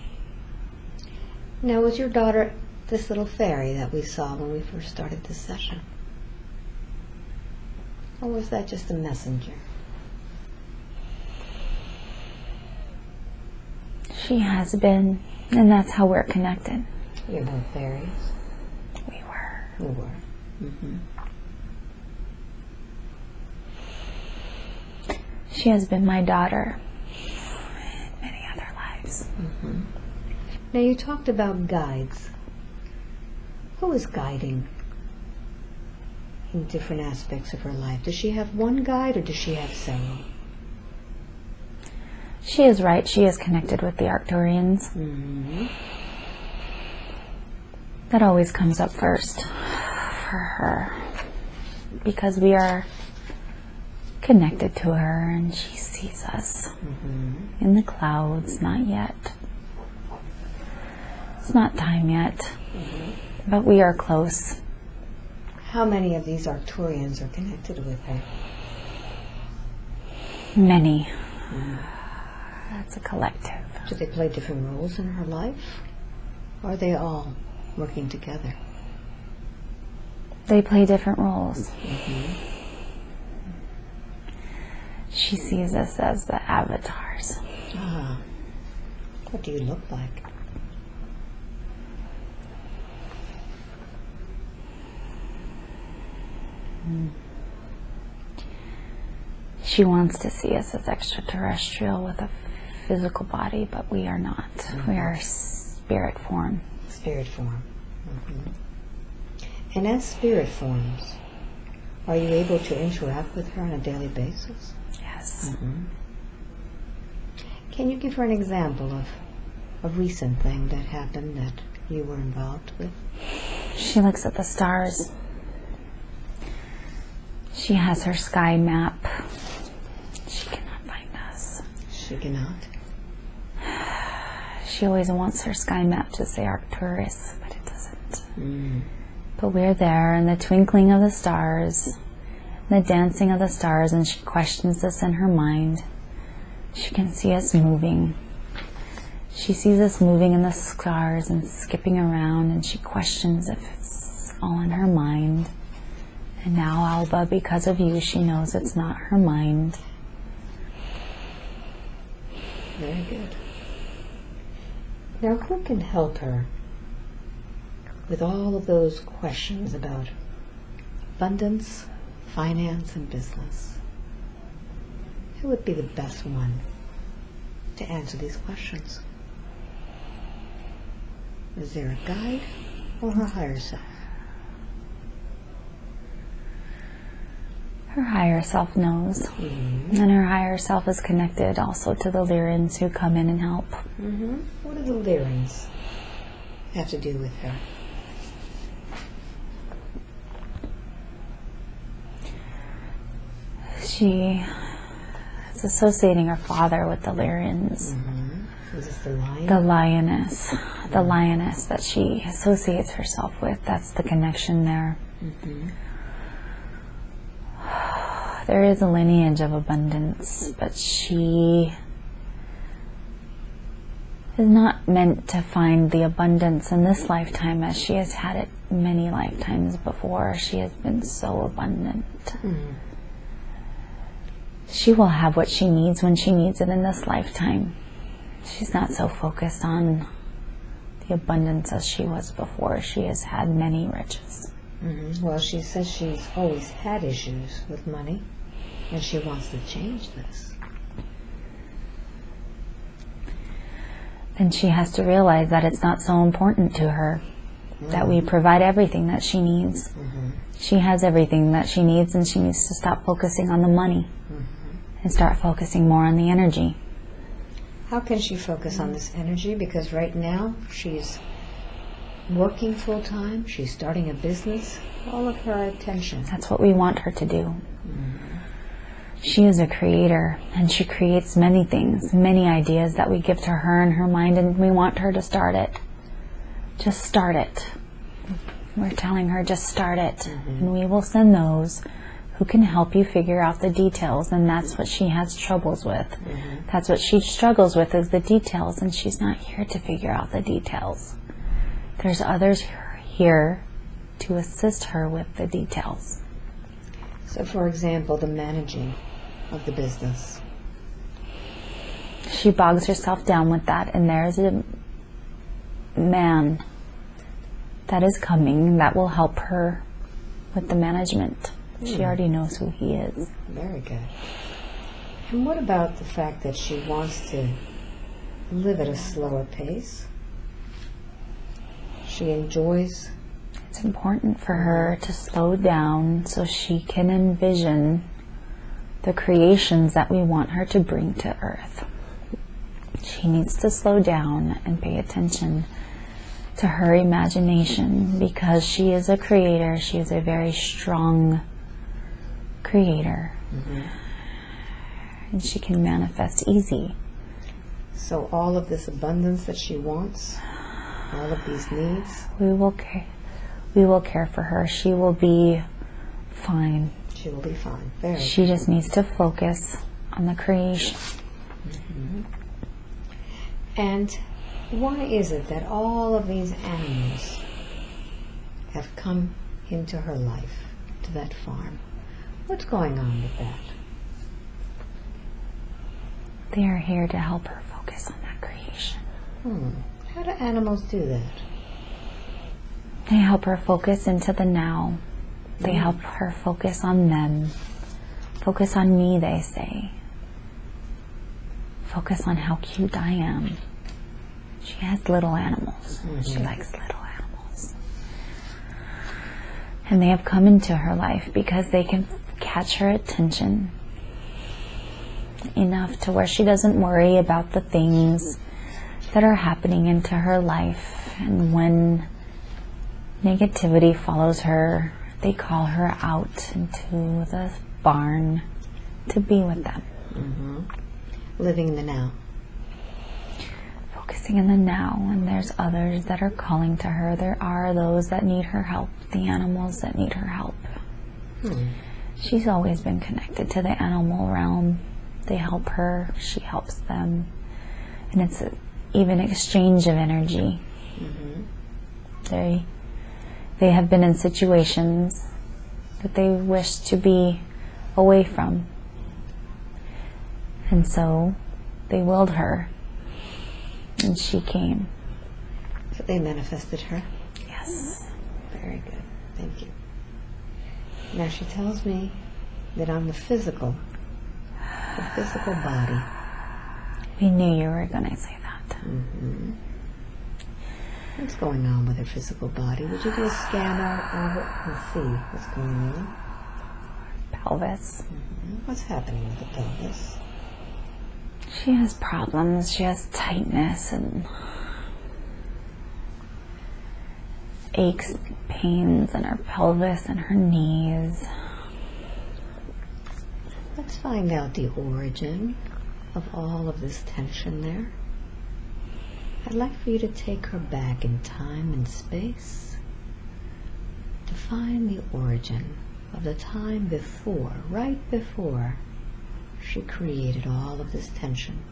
Now, was your daughter this little fairy that we saw when we first started this session? Or was that just a messenger? She has been, And that's how we're connected. You're both fairies. We were. We were. Mm-hmm. She has been my daughter in many other lives. Mm-hmm. Now you talked about guides. Who is guiding in different aspects of her life? Does she have one guide or does she have several? She is right. She is connected with the Arcturians. hmm That always comes up first for her because we are connected to her and she sees us mm-hmm. in the clouds. Not yet. It's not time yet, mm-hmm. but we are close. How many of these Arcturians are connected with her? Many. Mm-hmm. That's a collective. Do they play different roles in her life? Or are they all working together? They play different roles. Mm-hmm. She sees us as the avatars. Ah. What do you look like? Hmm. She wants to see us as extraterrestrial with a physical body, but we are not. We mm-hmm. are spirit form. Spirit form. hmm And as spirit forms, are you able to interact with her on a daily basis? Yes. Can you give her an example of a recent thing that happened that you were involved with? She looks at the stars. She has her sky map. She cannot find us. She cannot. She always wants her sky map to say Arcturus, but it doesn't. Mm. But we're there in the twinkling of the stars, the dancing of the stars, and she questions this in her mind. She can see us moving. She sees us moving in the stars and skipping around, and she questions if it's all in her mind. And now, Alba, because of you, she knows it's not her mind. Very good. Now, who can help her with all of those questions about abundance, finance, and business? Who would be the best one to answer these questions? Is there a guide or her higher self? Her higher self knows. Mm-hmm. And her higher self is connected also to the Lyrans who come in and help. Mm-hmm. What do the Lyrans have to do with her? She is associating her father with the Lyrans. Mm-hmm. Is this the lion? The lioness. The lioness that she associates herself with. That's the connection there. *sighs* There is a lineage of abundance, but she is not meant to find the abundance in this lifetime as she has had it many lifetimes before. She has been so abundant. Mm. She will have what she needs when she needs it in this lifetime. She's not so focused on the abundance as she was before. She has had many riches. Mm-hmm. Well, she says she's always had issues with money, and she wants to change this. And she has to realize that it's not so important to her that we provide everything that she needs. Mm-hmm. She has everything that she needs, and she needs to stop focusing on the money and start focusing more on the energy. How can she focus on this energy? Because right now she's working full time, she's starting a business, all of her attention. That's what we want her to do. Mm-hmm. She is a creator and she creates many things, many ideas that we give to her in her mind, and we want her to start it. Just start it. We're telling her, just start it. Mm-hmm. And we will send those who can help you figure out the details, and that's what she has troubles with. Mm-hmm. That's what she struggles with is the details, and she's not here to figure out the details. There's others here to assist her with the details. So, for example, the managing of the business. she bogs herself down with that and there's a man that is coming that will help her with the management. She hmm. already knows who he is. Very good. And what about the fact that she wants to live at a slower pace? She enjoys. It's important for her to slow down so she can envision the creations that we want her to bring to earth. She needs to slow down and pay attention to her imagination because she is a creator. She is a very strong creator. Mm-hmm. And she can manifest easy. So all of this abundance that she wants, all of these needs, We will care. We will care for her. She will be fine. she will be fine. Very She just needs to focus on the creation. And why is it that all of these animals have come into her life, to that farm? What's going on with that? They are here to help her focus on that creation. Hmm. How do animals do that? They help her focus into the now. They mm. help her focus on them. Focus on me, they say. Focus on how cute I am. She has little animals. Mm-hmm. She likes little animals. And they have come into her life because they can catch her attention enough to where she doesn't worry about the things that are happening into her life. And when negativity follows her, they call her out into the barn to be with them. Living in the now. Focusing in the now, and there's others that are calling to her. There are those that need her help, the animals that need her help. Hmm. She's always been connected to the animal realm. They help her, she helps them. And it's a, even exchange of energy. They they have been in situations that they wish to be away from. And so they willed her. And she came. So they manifested her. Yes. Very good. Thank you. Now she tells me that I'm the physical, the physical body. We knew you were going to say that. Mm-hmm. What's going on with her physical body? Would you do a scan out of it and see what's going on? Pelvis. Mm-hmm. What's happening with the pelvis? She has problems. She has tightness and aches, pains in her pelvis and her knees. Let's find out the origin of all of this tension there. I'd like for you to take her back in time and space to find the origin of the time before, right before she created all of this tension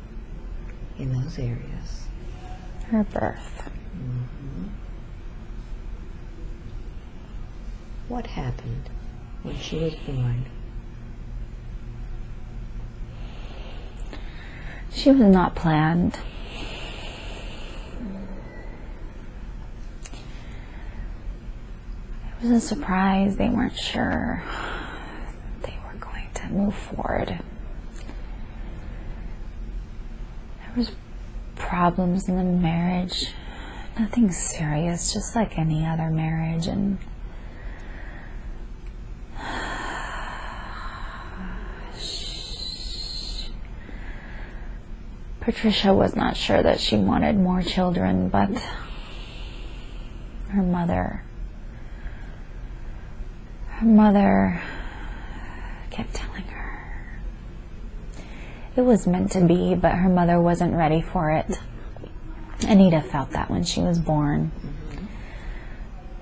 in those areas. Her birth. Mm-hmm. What happened when she was born? She was not planned. It was a surprise. They weren't sure they were going to move forward. There was problems in the marriage. Nothing serious, just like any other marriage and Patricia was not sure that she wanted more children, but her mother, her mother kept telling her it was meant to be, but her mother wasn't ready for it. Anita felt that when she was born.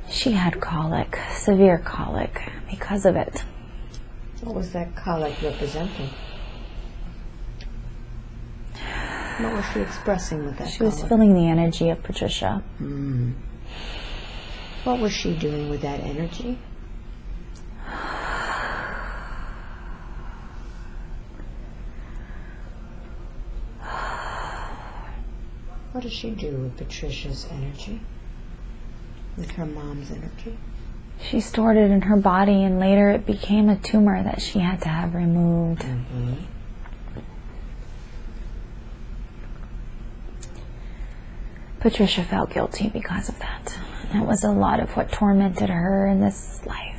She had colic, severe colic, because of it. What was that colic representing? What was she expressing with that She was colic? feeling the energy of Patricia. Hmm. What was she doing with that energy? What does she do with Patricia's energy? With her mom's energy? She stored it in her body, and later it became a tumor that she had to have removed. Mm-hmm. Patricia felt guilty because of that. That was a lot of what tormented her in this life.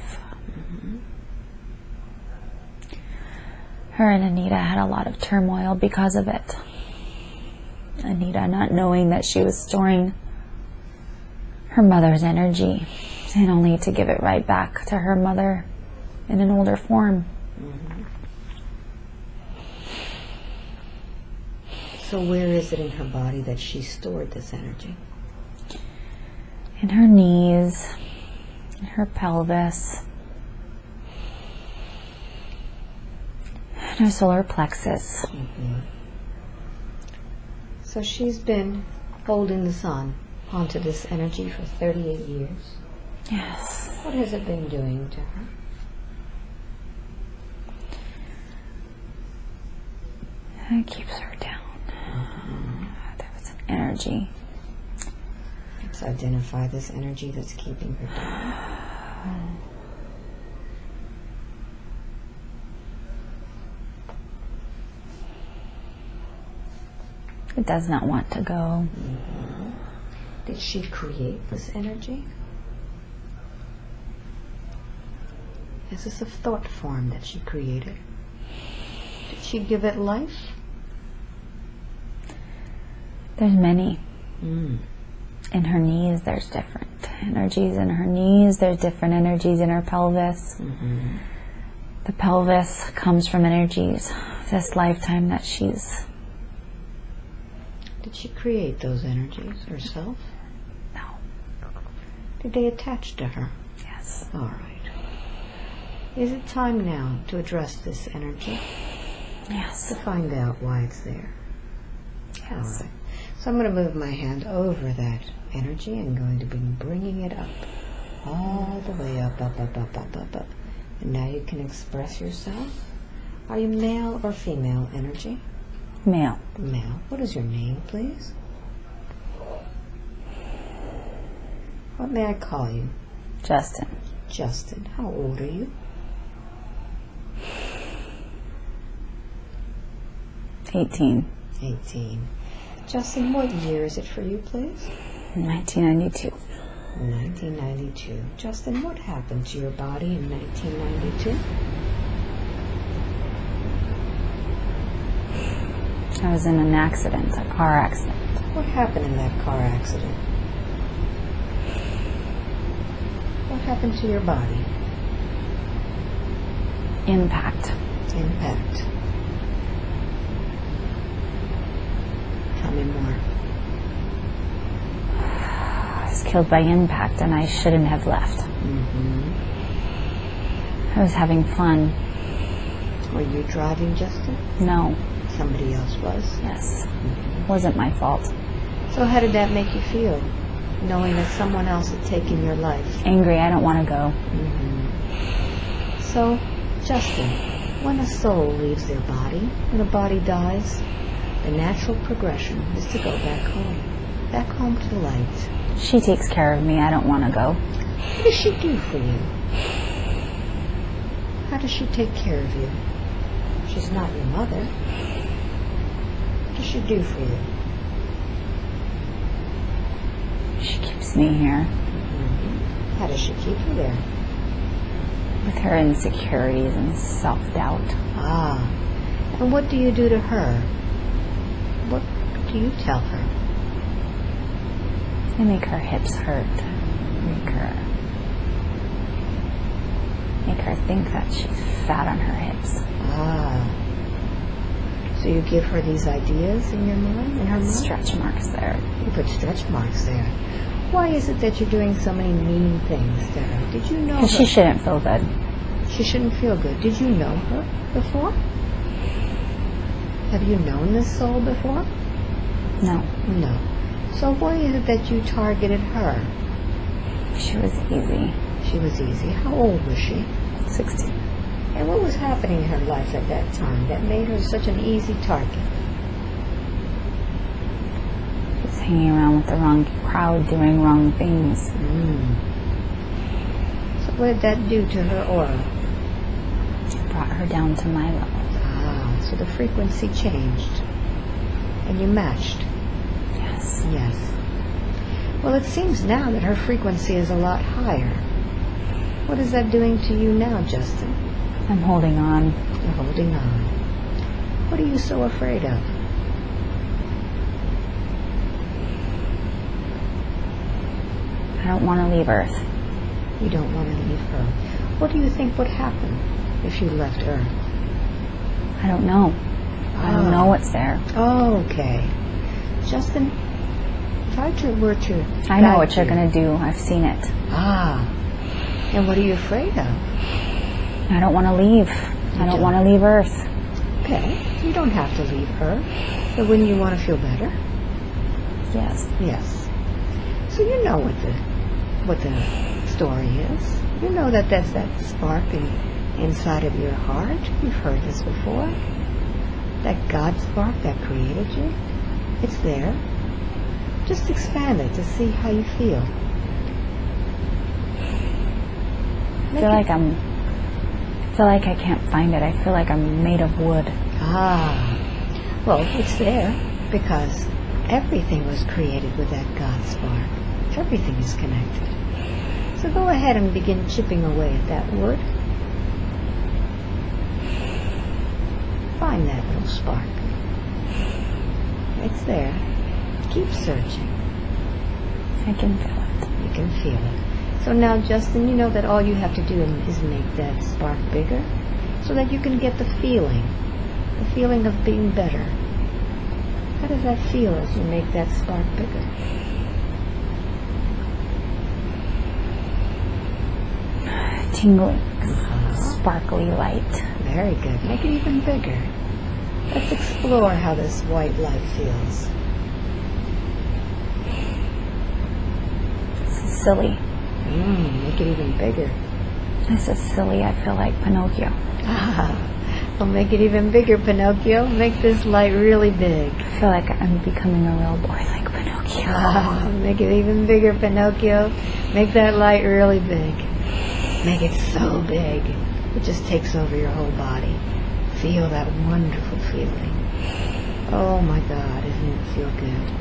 Her and Anita had a lot of turmoil because of it. Anita not knowing that she was storing her mother's energy and only to give it right back to her mother in an older form. So where is it in her body that she stored this energy? In her knees, in her pelvis, in her solar plexus. Mm-hmm. So she's been holding the sun onto this energy for 38 years. Yes. What has it been doing to her? It keeps her down. Mm-hmm. That was an energy. Let's identify this energy that's keeping her down. *sighs* Mm. It does not want to go. Did she create this energy? Is this a thought form that she created? Did she give it life? There's many. Mm. In her knees, there's different energies in her knees. There's different energies in her pelvis. Mm-hmm. The pelvis comes from energies this lifetime that she's. Did she create those energies herself? No. Did they attach to her? Yes. All right. Is it time now to address this energy Yes. to find out why it's there? Yes. right. So I'm going to move my hand over that energy and going to be bringing it up, all the way up, up, up, up, up, up, up. And now you can express yourself. Are you male or female energy? Male. Male. What is your name, please? What may I call you? Justin. Justin. How old are you? 18. 18. Justin, what year is it for you, please? 1992. 1992. Justin, what happened to your body in 1992? I was in an accident, a car accident. What happened in that car accident? What happened to your body? Impact. Impact. Tell me more. I was killed by impact and I shouldn't have left. Mm-hmm. I was having fun. Were you driving, Justin? No. Somebody else was. Yes. Wasn't my fault. So how did that make you feel, knowing that someone else had taken your life? Angry, I don't want to go. Mm-hmm. So, Justin, when a soul leaves their body, when a body dies, the natural progression is to go back home. Back home to the light. She takes care of me. I don't want to go. What does she do for you? How does she take care of you? She's not your mother. What does she do for you? She keeps me here How does she keep you there? with her insecurities and self doubt. Ah. And what do you do to her? What do you tell her? I make her hips hurt. Make her make her think that she's fat on her hips. Ah. So you give her these ideas in your mind, in her mind? Stretch marks there. You put stretch marks there. Why is it that you're doing so many mean things to her? Did you know her? Because she shouldn't feel good. She shouldn't feel good. Did you know her before? Have you known this soul before? No. No. So why is it that you targeted her? She was easy. She was easy. How old was she? 16. And what was happening in her life at that time that made her such an easy target? Was hanging around with the wrong crowd, doing wrong things. Mm. So what did that do to her aura? It Brought her down to my level. Ah, so the frequency changed. And you matched. Yes. Yes. Well, it seems now that her frequency is a lot higher. What is that doing to you now, Justin? I'm holding on. You're holding on. What are you so afraid of? I don't want to leave Earth. You don't want to leave Earth. What do you think would happen if you left Earth? I don't know. I don't know what's there. Oh, Okay. Justin, if I to- were to. I know what you're going to do. I've seen it. Ah. And what are you afraid of? I don't want to leave. You I don't don't. want to leave Earth. Okay. You don't have to leave her. But wouldn't you want to feel better? Yes. Yes. So you know what the what the story is. You know that there's that spark in, inside of your heart. You've heard this before. That God spark that created you. It's there. Just expand it to see how you feel. I feel like I'm. I feel like I can't find it. I feel like I'm made of wood. Ah. Well, it's there because everything was created with that God spark. Everything is connected. So go ahead and begin chipping away at that wood. Find that little spark. It's there. Keep searching. I can feel it. You can feel it. So now, Justin, you know that all you have to do is make that spark bigger so that you can get the feeling, the feeling of being better. How does that feel as you make that spark bigger? Tingling, sparkly light. Very good. Make it even bigger. Let's explore how this white light feels. This is silly. Mm, make it even bigger. This is silly. I feel like Pinocchio. Ah, well, make it even bigger, Pinocchio. Make this light really big. I feel like I'm becoming a real boy like Pinocchio. Ah, make it even bigger, Pinocchio. Make that light really big. Make it so big. It just takes over your whole body. Feel that wonderful feeling. Oh my God, doesn't it feel good?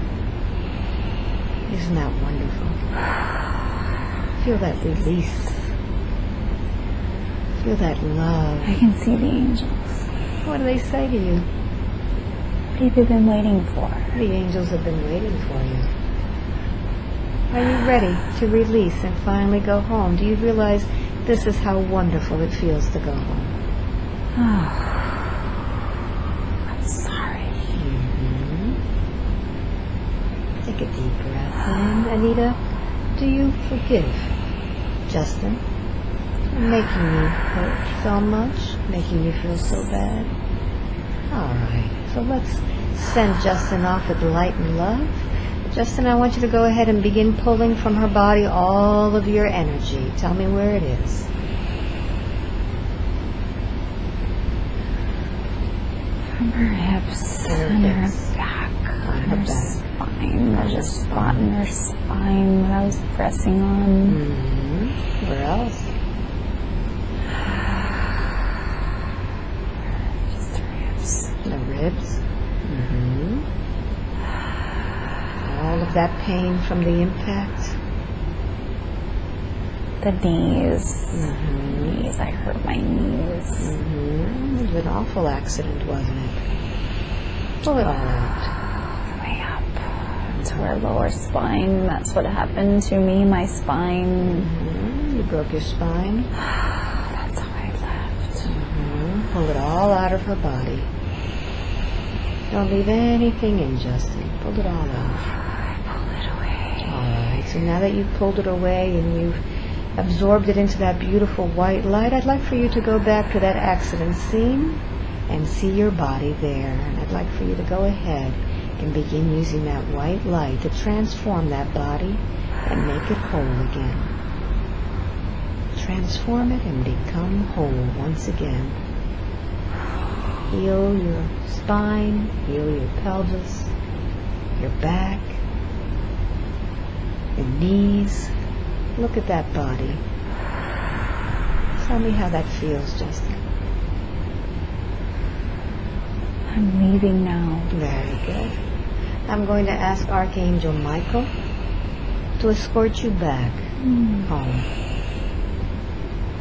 Isn't that wonderful? *sighs* *sighs* *sighs* Feel that release. Feel that love. I can see the angels. What do they say to you? What have you been waiting for? The angels have been waiting for you. Are you ready to release and finally go home? Do you realize this is how wonderful it feels to go home? Oh, I'm sorry. Mm-hmm. Take a deep breath in. Anita, do you forgive Justin for making you hurt so much, making you feel so bad? All right, so let's send Justin off with light and love. Justin, I want you to go ahead and begin pulling from her body all of your energy. Tell me where it is. From her hips, Her her back, On her back. Spine. There's a spot in her spine that I was pressing on. Mm-hmm. Where else? Just her hips. The ribs. Mm-hmm. All of that pain from the impact. The knees. Mm-hmm. Knees. I hurt my knees. Mm-hmm. It was an awful accident, wasn't it? Pull it all out. Way up to her lower spine. That's what happened to me. My spine. Mm-hmm. You broke your spine. *sighs* That's how I left. Mm-hmm. Pull it all out of her body. Don't leave anything in, Justin. Pull it all out. *sighs* I pulled it away. All right. So now that you've pulled it away and you've absorbed it into that beautiful white light, I'd like for you to go back to that accident scene and see your body there. And I'd like for you to go ahead and begin using that white light to transform that body and make it whole again. Transform it and become whole once again. Heal your spine, heal your pelvis, your back, your knees. Look at that body. Tell me how that feels, Justin. I'm leaving now. Very good. I'm going to ask Archangel Michael to escort you back home.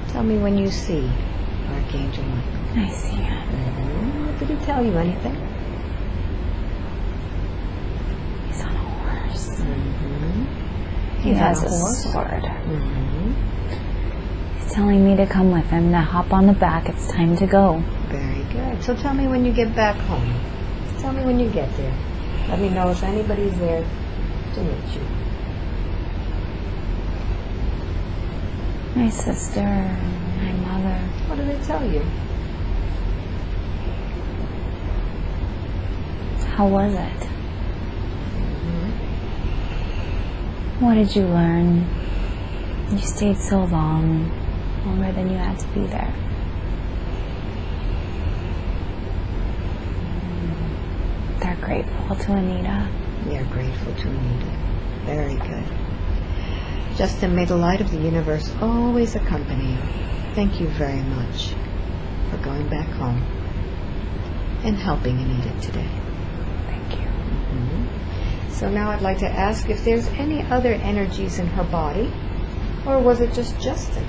Tell me when you see Archangel Michael. I see it. Mhm. Did he tell you anything? He's on a horse. Mm-hmm. He He's on has a horse? sword. Mm-hmm. He's telling me to come with him, to hop on the back. It's time to go. Very good. So tell me when you get back home. Tell me when you get there. Let me know if anybody's there to meet you. My sister, my mother. What do they tell you? How was it? Mm-hmm. What did you learn? You stayed so long, longer than you had to be there. They're grateful to Anita. We are grateful to Anita. Very good. Justin, may the light of the universe always accompany you. Thank you very much for going back home and helping Anita today. Thank you. Mm-hmm. So now I'd like to ask if there's any other energies in her body, or was it just Justin?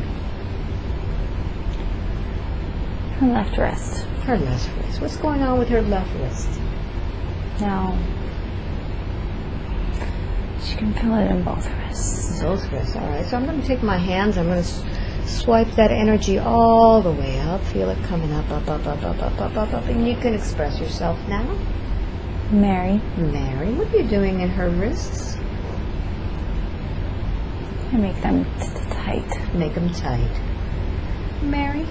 Her left wrist. Her left wrist. What's going on with her left wrist? Now, she can feel it in both wrists. Both wrists. All right. So I'm going to take my hands. I'm going to swipe that energy all the way up. Feel it coming up, up, up, up, up, up, up, up, up. And you can express yourself now. Mary, Mary, what are you doing in her wrists? I make them tight. Make them tight. Mary,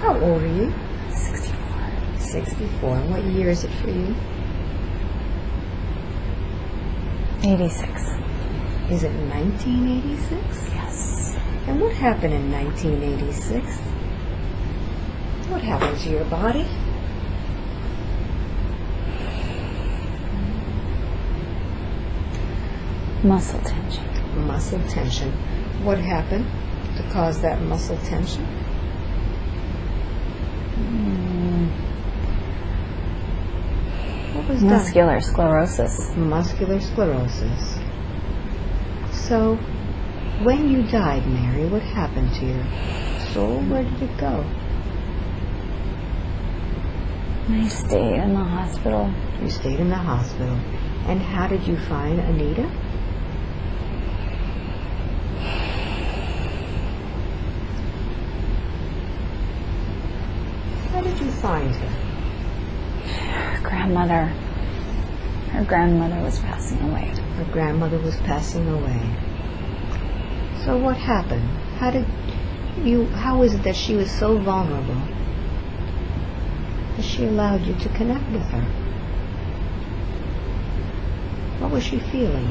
how old are you? 64. 64. What year is it for you? 86. Is it 1986? Yes. And what happened in 1986? What happened to your body? Muscle tension. Muscle tension. What happened to cause that muscle tension? Hmm. What was done? Muscular sclerosis. Muscular sclerosis. So, when you died, Mary, what happened to your soul? Where did it go? I stayed in the hospital. You stayed in the hospital. And how did you find Anita? How did you find her? Her grandmother. Her grandmother was passing away. Her grandmother was passing away. So what happened? How did you how is it that she was so vulnerable that she allowed you to connect with her? What was she feeling?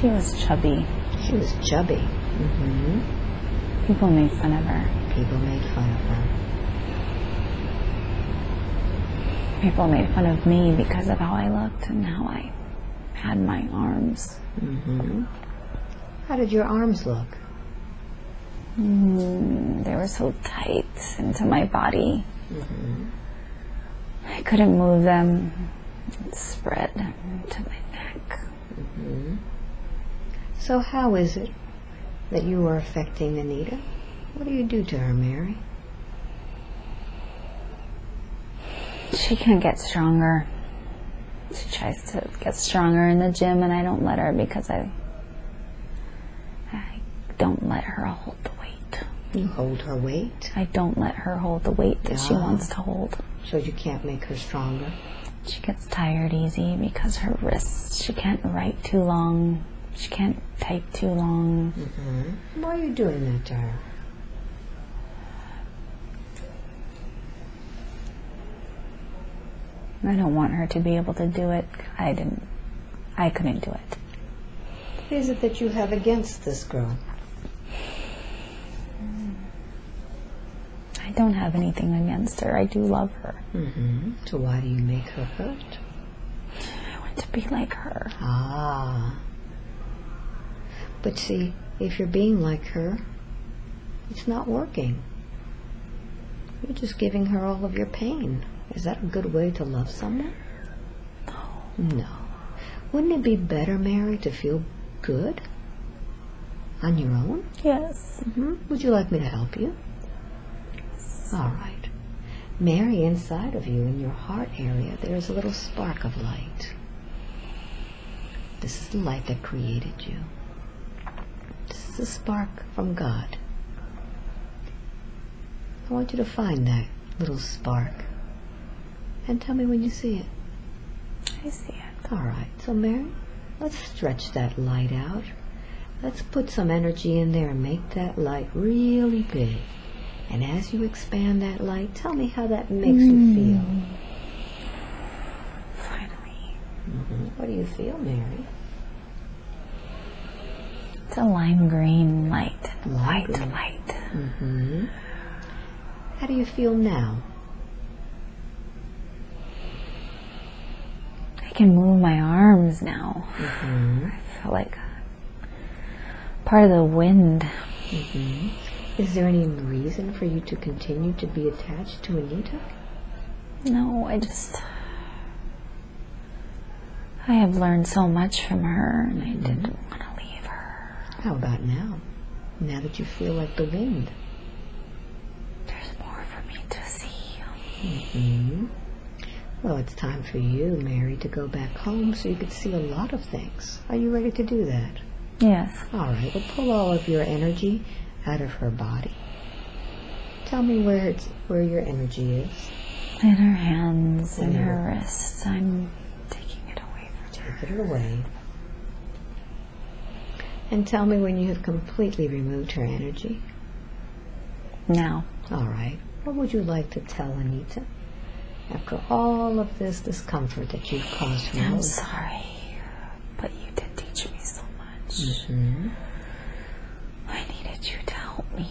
She was chubby. She was chubby. hmm People made fun of her. People made fun of her. People made fun of me because of how I looked and how I had my arms. hmm How did your arms look? Mm, they were so tight into my body. I couldn't move them. It spread to my neck. So how is it that you are affecting Anita? What do you do to her, Mary? She can't get stronger. She tries to get stronger in the gym, and I don't let her because I, I don't let her hold the weight. You hold her weight I don't let her hold the weight that she Ah. wants to hold. so you can't make her stronger. She gets tired easy because her wrists. She can't write too long. She can't type too long. Why are you doing that to her? I don't want her to be able to do it. I didn't. I couldn't do it. What is it that you have against this girl? I don't have anything against her. I do love her. Mm-hmm. So why do you make her hurt? I want to be like her. Ah. But see, if you're being like her, it's not working. You're just giving her all of your pain. Is that a good way to love someone? No. No. Wouldn't it be better, Mary, to feel good on your own? Yes. hmm Would you like me to help you? All right. Mary, inside of you, in your heart area, there is a little spark of light. This is the light that created you. This is a spark from God. I want you to find that little spark and tell me when you see it. I see it. All right. So, Mary, let's stretch that light out. Let's put some energy in there and make that light really big. And as you expand that light, tell me how that makes you feel. Finally. What do you feel, Mary? It's a lime green light. Lime White green. light. Mm-hmm. How do you feel now? Can move my arms now. Mm-hmm. I feel like part of the wind. Mm-hmm. Is there any reason for you to continue to be attached to Anita? No, I just. I have learned so much from her, and I didn't want to leave her. How about now? Now that you feel like the wind. There's more for me to see. Well, it's time for you, Mary, to go back home so you could see a lot of things. Are you ready to do that? Yes. All right, well, pull all of your energy out of her body. Tell me where it's where your energy is. In her hands and Yeah. her wrists, I'm taking it away from her. Take it away. And tell me when you have completely removed her energy. Now, All right. What would you like to tell Anita after all of this discomfort that you've caused me. I'm sorry, but you did teach me so much. hmm I needed you to help me.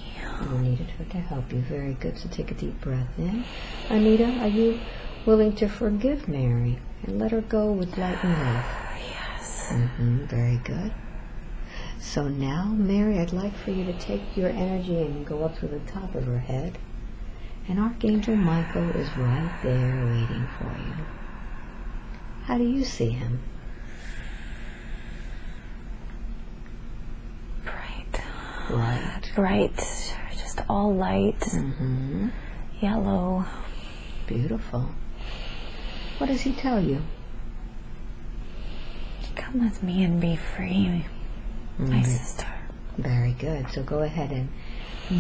You needed her to help you. Very good. So take a deep breath in. Anita, are you willing to forgive Mary and let her go with light and love? *sighs* Yes. hmm Very good. So now, Mary, I'd like for you to take your energy and go up to the top of her head. And Archangel Michael is right there waiting for you. How do you see him? Bright. Light. Bright. Just all light. hmm Yellow. Beautiful. What does he tell you? Come with me and be free, my Mhm. sister. Very good. So go ahead and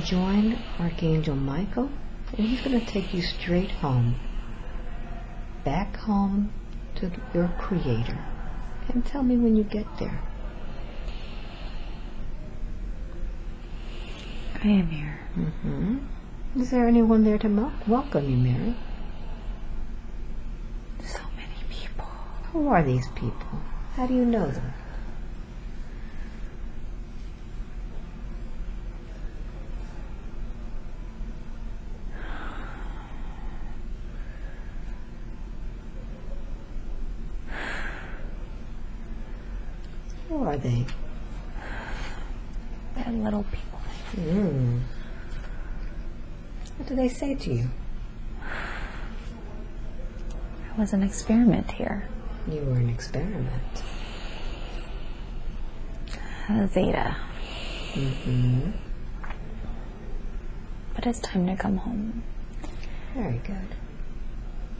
join Archangel Michael, and he's going to take you straight home. Back home to your Creator. And tell me when you get there. I am here. hmm Is there anyone there to welcome you, Mary? So many people. Who are these people? How do you know them? Who are they? They're little people. Mm. What do they say to you? I was an experiment here. You were an experiment. Zeta. Mm-hmm. But it's time to come home. Very good.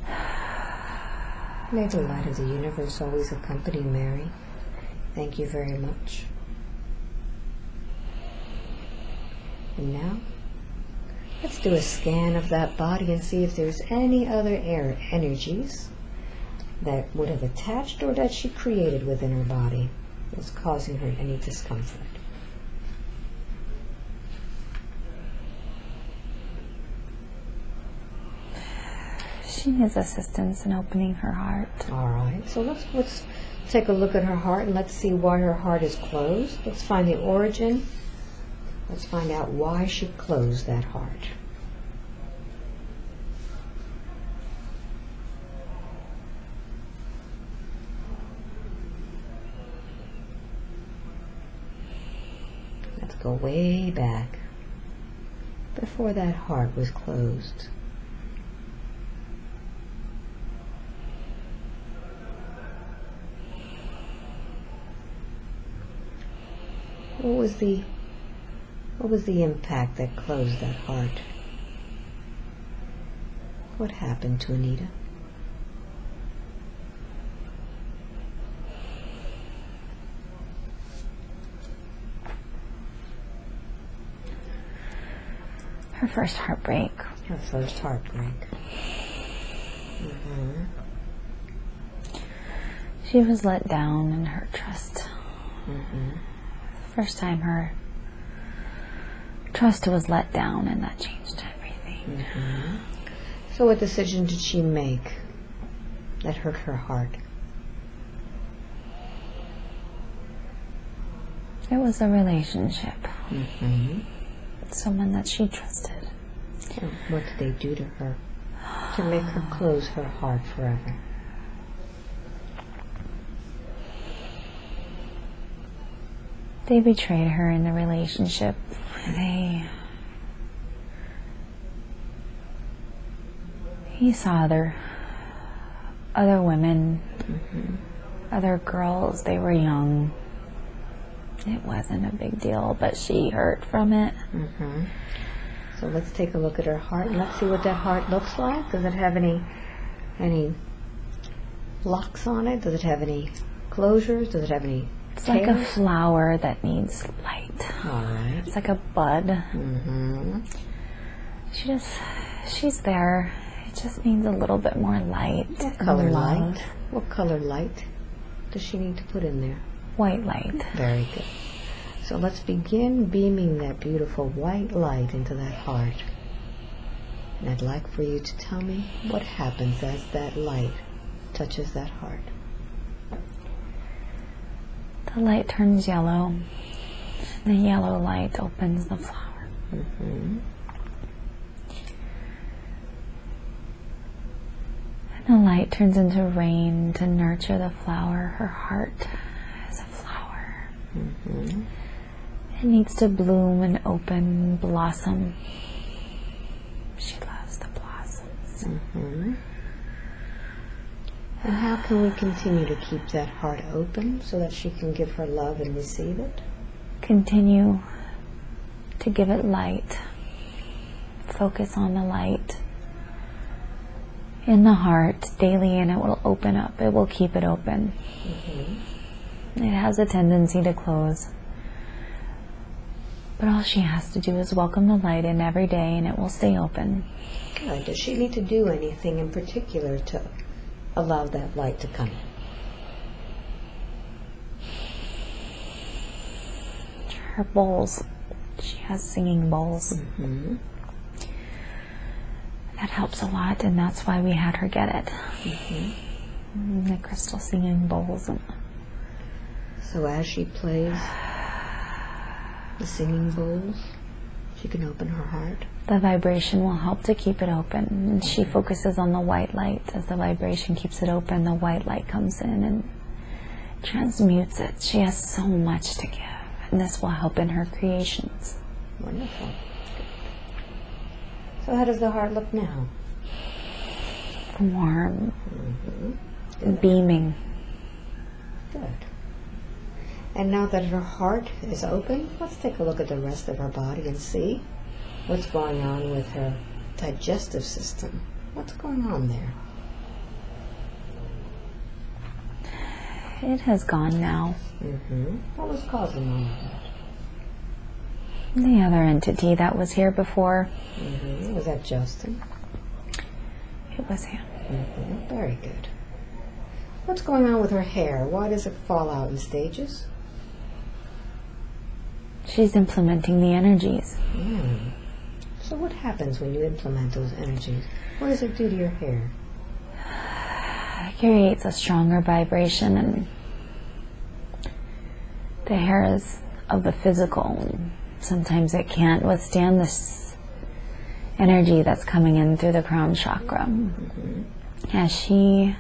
*sighs* May the light of the universe always accompany Mary. Thank you very much. And now, let's do a scan of that body and see if there's any other air energies that would have attached or that she created within her body that's causing her any discomfort. She needs assistance in opening her heart. All right. So let's let's take a look at her heart and let's see why her heart is closed. Let's find the origin. Let's find out why she closed that heart. Let's go way back before that heart was closed. What was the what was the impact that closed that heart? What happened to Anita? Her first heartbreak. Her first heartbreak. Mm-hmm. She was let down in her trust. hmm First time her trust was let down, and that changed everything. So, what decision did she make that hurt her heart? It was a relationship. Mm-hmm. Someone that she trusted. What did they do to her to make her close her heart forever? They betrayed her in the relationship. They. He saw other, other women, other girls. They were young. It wasn't a big deal, but she hurt from it. Mm-hmm. So let's take a look at her heart and let's see what that heart looks like. Does it have any any locks on it? Does it have any closures? Does it have any It's like a flower that needs light. All right. It's like a bud. Mm-hmm. She just, she's there. It just needs a little bit more light. What color love. light? What color light does she need to put in there? White light. Very good. So let's begin beaming that beautiful white light into that heart. And I'd like for you to tell me what happens as that light touches that heart. The light turns yellow. The yellow light opens the flower. hmm And the light turns into rain to nurture the flower. Her heart is a flower. hmm It needs to bloom and open, blossom. She loves the blossoms. hmm And how can we continue to keep that heart open so that she can give her love and receive it? Continue to give it light. Focus on the light in the heart daily, and it will open up. It will keep it open. Mm-hmm. It has a tendency to close. But all she has to do is welcome the light in every day, and it will stay open. Good. Does she need to do anything in particular to allow that light to come? in. Her bowls, she has singing bowls. hmm That helps a lot, and that's why we had her get it. Mm, The crystal singing bowls. And So as she plays the singing bowls, she can open her heart. The vibration will help to keep it open. And she focuses on the white light. As the vibration keeps it open, the white light comes in and transmutes it. She has so much to give, and this will help in her creations. Wonderful. So how does the heart look now? Warm, mm-hmm. beaming. Good. And now that her heart is open, let's take a look at the rest of her body and see what's going on with her digestive system. What's going on there? It has gone now. Mm-hmm. What was causing all of that? The other entity that was here before, Mm-hmm. Was that Justin? it was him. Mm-hmm. Very good. What's going on with her hair? Why does it fall out in stages? She's implementing the energies. Mm. So what happens when you implement those energies? What does it do to your hair? *sighs* It creates a stronger vibration and the hair is of the physical. Sometimes it can't withstand this energy that's coming in through the crown chakra. Mm-hmm. As she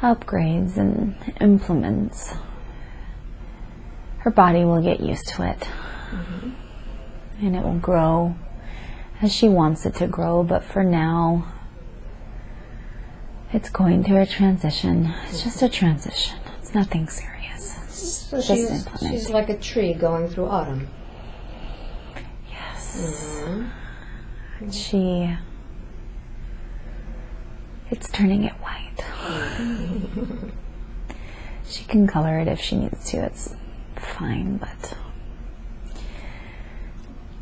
upgrades and implements, her body will get used to it. Mm-hmm. and it will grow as she wants it to grow. But for now, it's going through a transition. It's just a transition. It's nothing serious. So she's, she's like a tree going through autumn. Yes. Mm-hmm. She. It's turning it white. *laughs* she can color it if she needs to. It's fine, but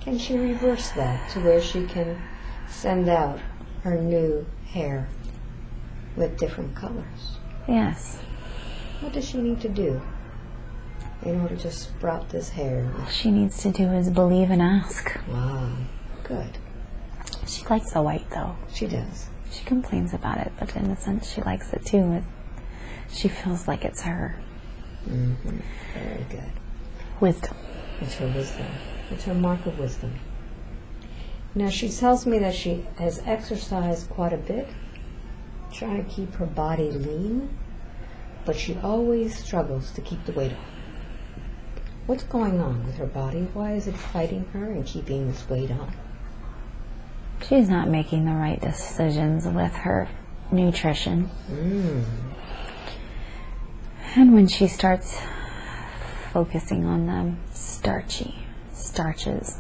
Can she reverse that to where she can send out her new hair with different colors? yes. What does she need to do in order to sprout this hair? All she needs to do is believe and ask. Wow, good. She likes the white though. She does. She complains about it, but in a sense, she likes it too. She feels like it's her Mm-hmm. Very good. wisdom. It's her wisdom. It's her mark of wisdom. Now she tells me that she has exercised quite a bit, trying to keep her body lean, but she always struggles to keep the weight off. What's going on with her body? Why is it fighting her and keeping this weight on? She's not making the right decisions with her nutrition. Mm. And when she starts focusing on the starchy starches,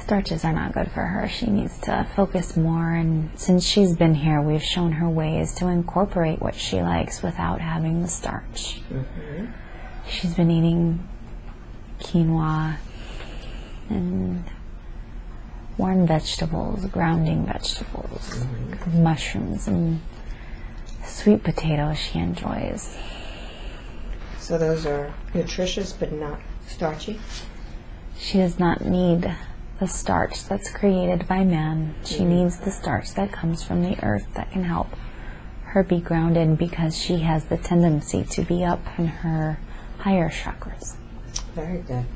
starches are not good for her. She needs to focus more. And since she's been here, we've shown her ways to incorporate what she likes without having the starch. Mm-hmm. She's been eating quinoa and warm vegetables, grounding vegetables, mushrooms, and sweet potatoes she enjoys. So those are nutritious but not starchy. She does not need the starch that's created by man. She mm-hmm. needs the starch that comes from the earth that can help her be grounded because she has the tendency to be up in her higher chakras. Very good.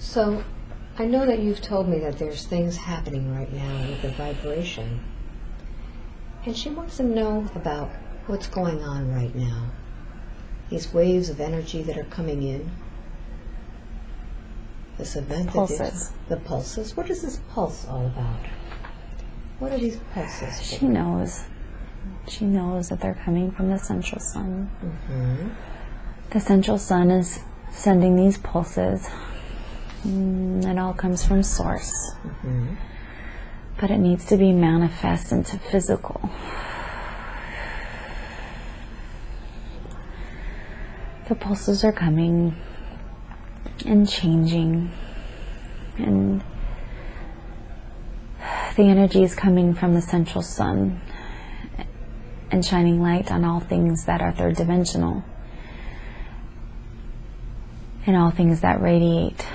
So, I know that you've told me that there's things happening right now with the vibration. And she wants to know about what's going on right now. These waves of energy that are coming in. This event Pulses. the pulses. What is this pulse all about? What are these pulses? She knows. She knows that they're coming from the central sun. hmm The central sun is sending these pulses. Mm, It all comes from source. hmm But it needs to be manifest into physical. The pulses are coming and changing, and the energy is coming from the central sun and shining light on all things that are third dimensional and all things that radiate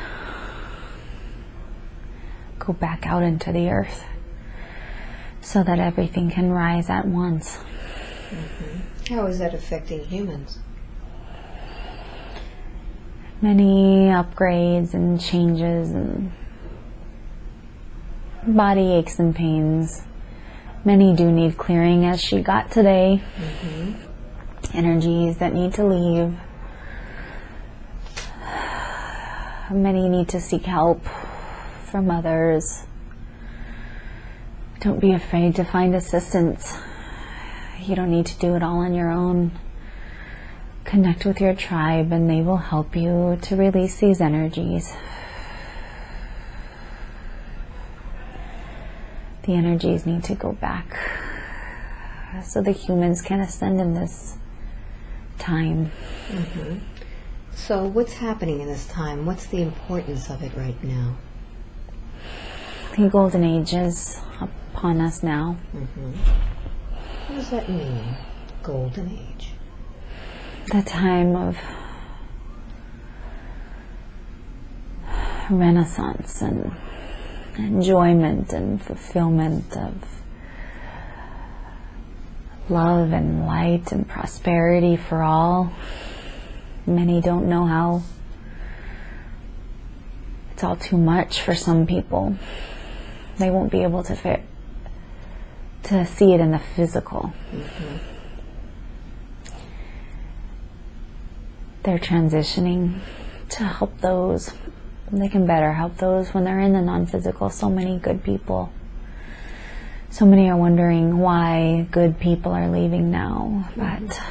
go back out into the earth so that everything can rise at once. Mm-hmm. How is that affecting humans? Many upgrades and changes and body aches and pains. Many do need clearing as she got today. Mm-hmm. Energies that need to leave. Many need to seek help from others. Don't be afraid to find assistance. You don't need to do it all on your own. Connect with your tribe and they will help you to release these energies. The energies need to go back so the humans can ascend in this time. Mm-hmm. So, what's happening in this time? What's the importance of it right now? The golden age is upon us now. Mm-hmm. What does that mean? Golden age. The time of renaissance and enjoyment and fulfillment of love and light and prosperity for all. Many don't know how it's all too much for some people. They won't be able to fit to see it in the physical. Mm-hmm. They're transitioning to help those. They can better help those when they're in the non physical. So many good people. So many are wondering why good people are leaving now, but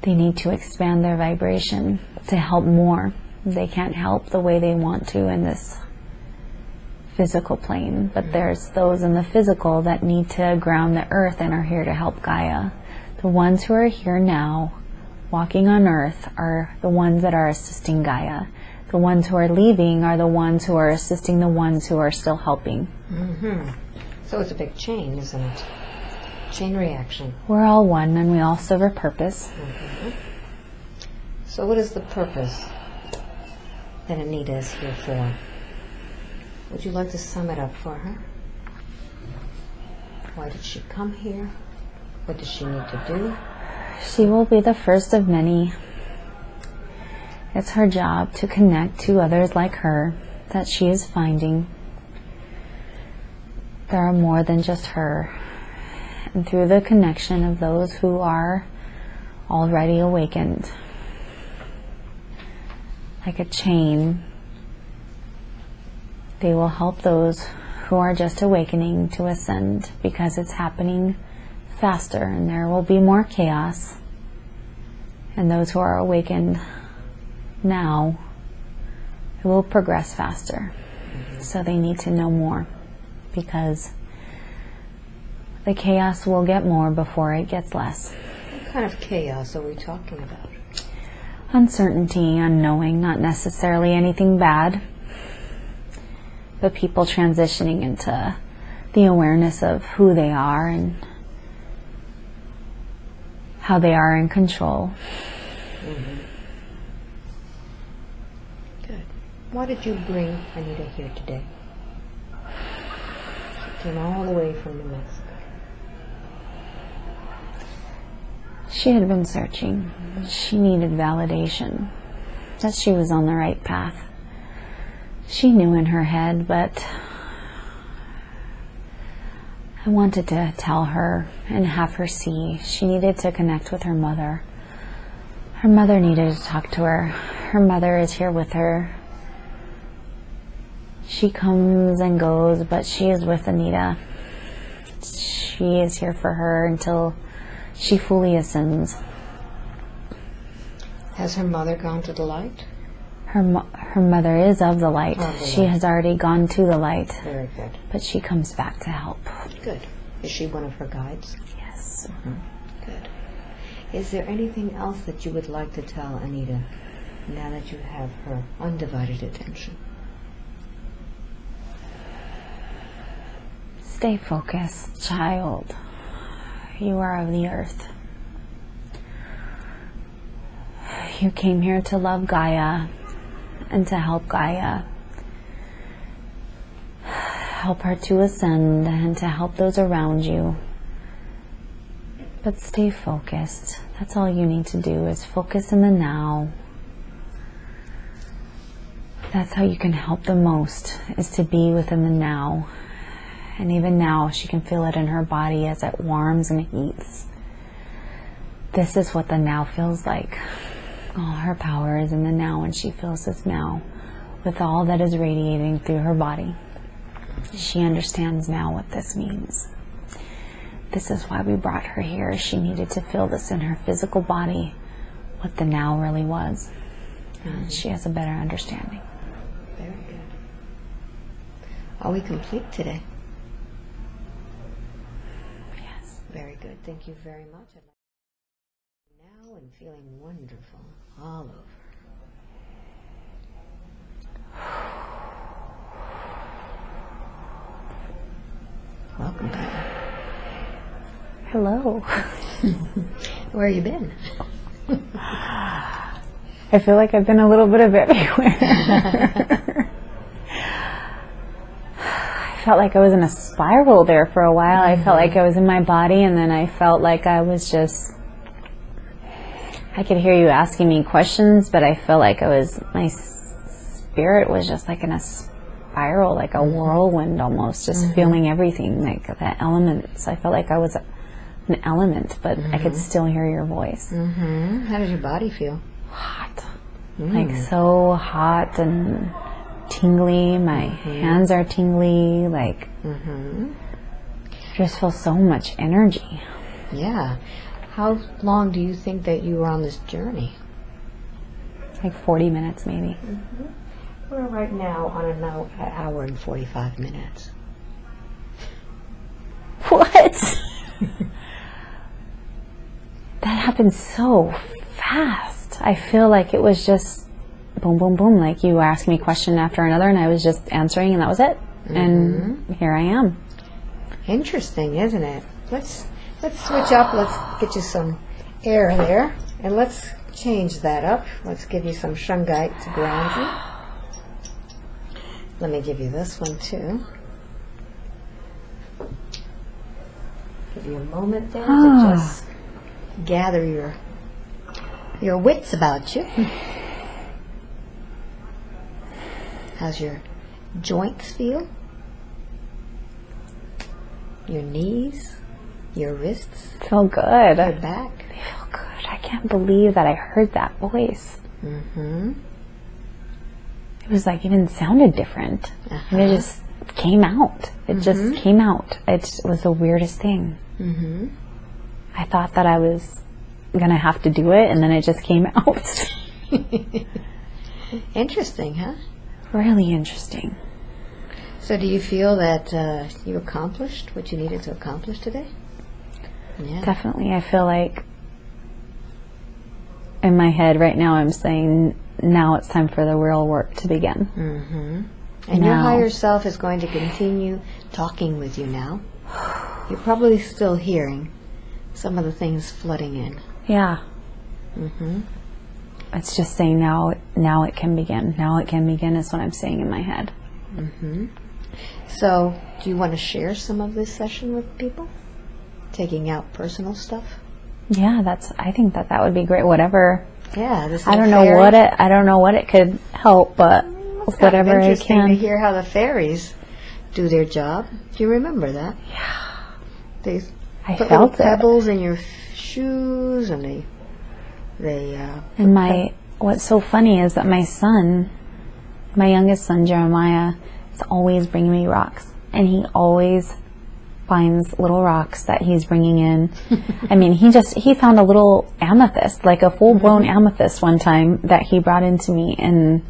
they need to expand their vibration to help more. They can't help the way they want to in this physical plane, but there's those in the physical that need to ground the earth and are here to help Gaia. The ones who are here now, walking on earth, are the ones that are assisting Gaia. The ones who are leaving are the ones who are assisting the ones who are still helping. Mm-hmm. So it's a big chain, isn't it? Chain reaction. We're all one and we all serve a purpose. Mm-hmm. So what is the purpose that Anita is here for? Would you like to sum it up for her? Why did she come here? What does she need to do? She will be the first of many. It's her job to connect to others like her that she is finding. There are more than just her. And through the connection of those who are already awakened, like a chain, they will help those who are just awakening to ascend because it's happening faster and there will be more chaos. And those who are awakened now will progress faster. So they need to know more because the chaos will get more before it gets less. What kind of chaos are we talking about? Uncertainty, unknowing, not necessarily anything bad, but people transitioning into the awareness of who they are and how they are in control. Mm-hmm. Good. Why did you bring Anita here today? She came all the way from New Mexico. She had been searching. She needed validation that she was on the right path. She knew in her head, but I wanted to tell her and have her see she needed to connect with her mother. Her mother needed to talk to her. Her mother is here with her. She comes and goes, but she is with Anita. She is here for her until she fully ascends. Has her mother gone to the light? Her, mo- her mother is of the light. Of the she light. has already gone to the light, Very good. but she comes back to help. Good. Is she one of her guides? Yes. Mm-hmm. Good. Is there anything else that you would like to tell Anita now that you have her undivided attention? Stay focused, child. You are of the earth. You came here to love Gaia and to help Gaia. Help her to ascend and to help those around you. But stay focused. That's all you need to do is focus in the now. That's how you can help the most is to be within the now. And even now, she can feel it in her body as it warms and heats. This is what the now feels like. All her power is in the now, and she feels this now with all that is radiating through her body. She understands now what this means. This is why we brought her here. She needed to feel this in her physical body, what the now really was. And she has a better understanding. Very good. Are we complete today? Yes. Very good. Thank you very much. Now and feeling wonderful all over. Welcome back. Hello. *laughs* Where you been? I feel like I've been a little bit of everywhere. I felt like I was in a spiral there for a while. I felt mm-hmm. like I was in my body, and then I felt like I was just. I could hear you asking me questions, but I felt like I was. My spirit was just like in a spiral, like a mm-hmm. whirlwind almost, just mm-hmm. feeling everything, like the elements. I felt like I was an element, but I could mm-hmm. still hear your voice. Mm-hmm. How does your body feel? Hot. Mm. like so hot and tingly. My hands are tingly. Like, I just feel so much energy. Yeah. How long do you think that you were on this journey? Like 40 minutes, maybe. Mm-hmm. We're right now on an hour, an hour and 45 minutes. What? that happened so fast. I feel like it was just boom, boom, boom. Like you asked me question after another, and I was just answering, and that was it. And mm-hmm. here I am. Interesting, isn't it? Let's let's switch up. Let's get you some air there, and let's change that up. Let's give you some shungite to ground you. Let me give you this one too. Give you a moment there to ah. just gather your your wits about you. How's your joints feel? Your knees, your wrists, Feel good. your back. feel good. I can't believe that I heard that voice. Mm-hmm. It was like even sounded different. And it just came out. It just came out. It was the weirdest thing. Mm-hmm. I thought that I was gonna have to do it, and then it just came *laughs* out. *laughs* Interesting, huh? really interesting. So, do you feel that uh, you accomplished what you needed to accomplish today? Yeah. Definitely, I feel like in my head right now, I'm saying now it's time for the real work to begin. Mm-hmm. And your higher self is going to continue talking with you now. You're probably still hearing some of the things flooding in. Yeah, Mm-hmm. it's just saying now. Now it can begin. Now it can begin is what I'm saying in my head. So, do you want to share some of this session with people? Taking out personal stuff? Yeah, that's. I think that that would be great. Whatever. Yeah, this I don't know what it. I don't know what it could help, but kind whatever of I interesting to can. hear how the fairies do their job. Do you remember that? Yeah. They I put felt little it. pebbles in your f- shoes, and they they uh, And my what's so funny is that my son, my youngest son Jeremiah, is always bringing me rocks, and he always finds little rocks that he's bringing in. *laughs* I mean, he just he found a little amethyst, like a full blown amethyst, one time that he brought into me, and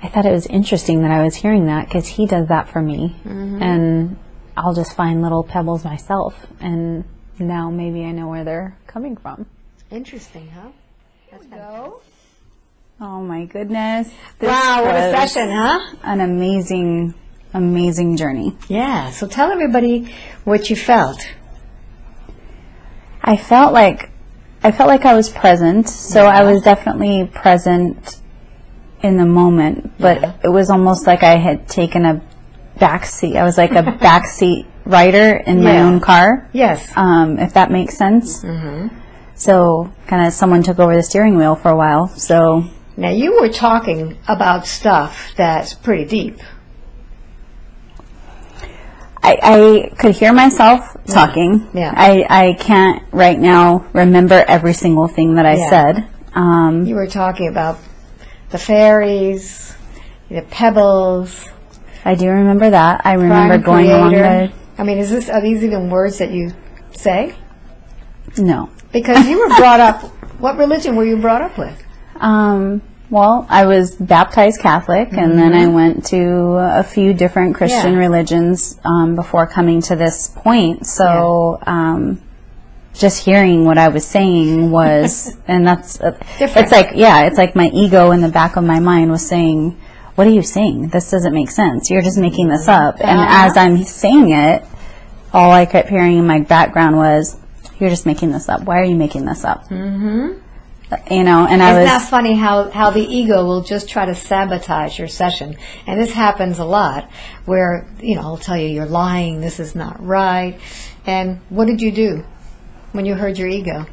I thought it was interesting that I was hearing that because he does that for me, mm-hmm. and I'll just find little pebbles myself, and now maybe I know where they're coming from. interesting, huh? That's go. Oh my goodness. This Wow, what a session, huh? An amazing, amazing journey. Yeah. So tell everybody what you felt. I felt like I felt like I was present, so I was definitely present in the moment, but Yeah. it was almost like I had taken a back seat. I was like a *laughs* backseat rider in my own car, Yes. um, if that makes sense. Mm-hmm. So, kind of someone took over the steering wheel for a while. So, Now you were talking about stuff that's pretty deep. I, I could hear myself talking. Yeah. I, I can't right now remember every single thing that I Yeah. said. Um, You were talking about the fairies, the pebbles, I do remember that. I remember going along creator. I mean, is this are these even words that you say? No. Because you were brought up. What religion were you brought up with? Um, well, I was baptized Catholic, and then I went to a few different Christian Mm-hmm. Yeah. religions um, before coming to this point. So, um, just hearing what I was saying was, *laughs* and that's uh, it's like yeah, it's like my ego in the back of my mind was saying, "What are you saying? This doesn't make sense. You're just making this up." And Uh-huh. as I'm saying it, all I kept hearing in my background was, "You're just making this up. Why are you making this up?" Mm-hmm. You know, and I Isn't was. that funny how, how the ego will just try to sabotage your session? And this happens a lot where, you know, I'll tell you, you're lying, this is not right. And what did you do when you heard your ego?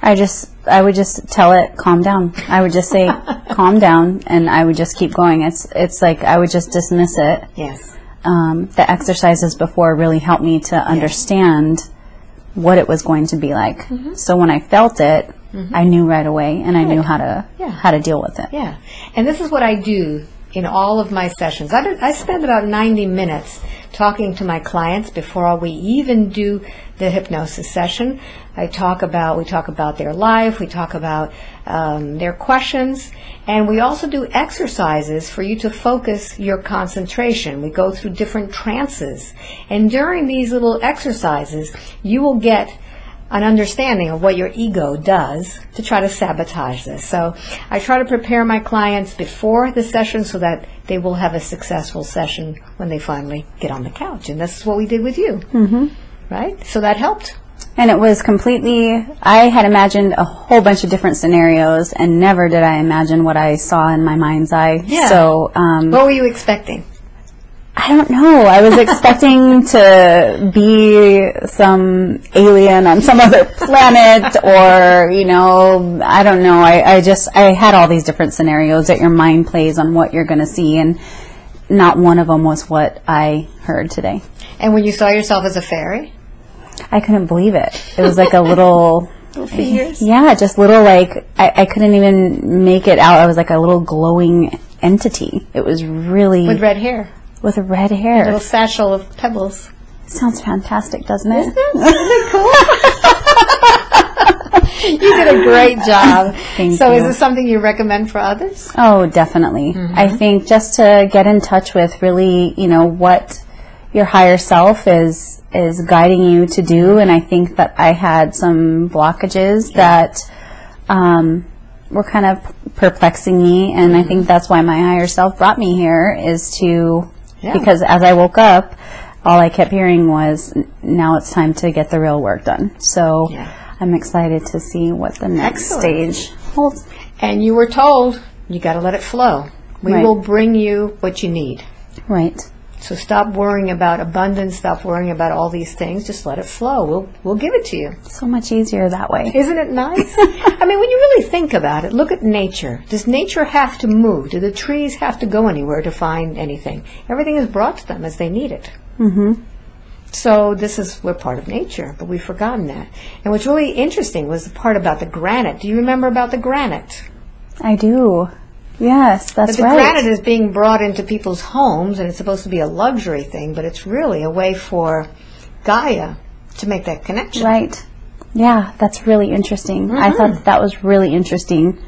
I just, I would just tell it, calm down. I would just say, *laughs* calm down, and I would just keep going. It's, it's like I would just dismiss it. Yes. Um, the exercises before really helped me to understand what it was going to be like. So when I felt it, I knew right away, and I knew how to Yeah. how to deal with it. Yeah. And this is what I do in all of my sessions. I, do- I spend about 90 minutes talking to my clients before we even do the hypnosis session. I talk about, we talk about their life, we talk about um, their questions, and we also do exercises for you to focus your concentration. We go through different trances. And during these little exercises, you will get an understanding of what your ego does to try to sabotage this. So I try to prepare my clients before the session so that they will have a successful session when they finally get on the couch. And this is what we did with you. Mm-hmm. Right? So that helped. And it was completely, I had imagined a whole bunch of different scenarios, and never did I imagine what I saw in my mind's eye. Yeah. So, um, What were you expecting? I don't know. I was expecting *laughs* to be some alien on some other planet, or, you know, I don't know. I, I just, I had all these different scenarios that your mind plays on what you're going to see, and not one of them was what I heard today. And when you saw yourself as a fairy? I couldn't believe it. It was like a little. *laughs* figures? Yeah, just little like I, I couldn't even make it out. I was like a little glowing entity. It was really With red hair. With red hair. A little satchel of pebbles. Sounds fantastic, doesn't it? Cool? *laughs* you did a great job. Thank so is this something you recommend for others? Oh, definitely. Mm-hmm. I think just to get in touch with really, you know, what your higher self is is guiding you to do, and I think that I had some blockages that um, were kind of perplexing me, and I Mm-hmm. think that's why my higher self brought me here is to Yeah. because as I woke up, all I kept hearing was, "Now it's time to get the real work done." So. Yeah. I'm excited to see what the next Excellent. stage holds. And you were told you got to let it flow. We Right. will bring you what you need. Right. So stop worrying about abundance. Stop worrying about all these things. Just let it flow. We'll we'll give it to you. So much easier that way. Isn't it nice? *laughs* I mean, when you really think about it, look at nature. Does nature have to move? Do the trees have to go anywhere to find anything? Everything is brought to them as they need it. Mm-hmm. So this is we're part of nature, but we've forgotten that. And what's really interesting was the part about the granite. Do you remember about the granite? I do. Yes, that's But the right. granite is being brought into people's homes, and it's supposed to be a luxury thing, but it's really a way for Gaia to make that connection. right. Yeah, that's really interesting. I Mm-hmm. thought that, that was really interesting.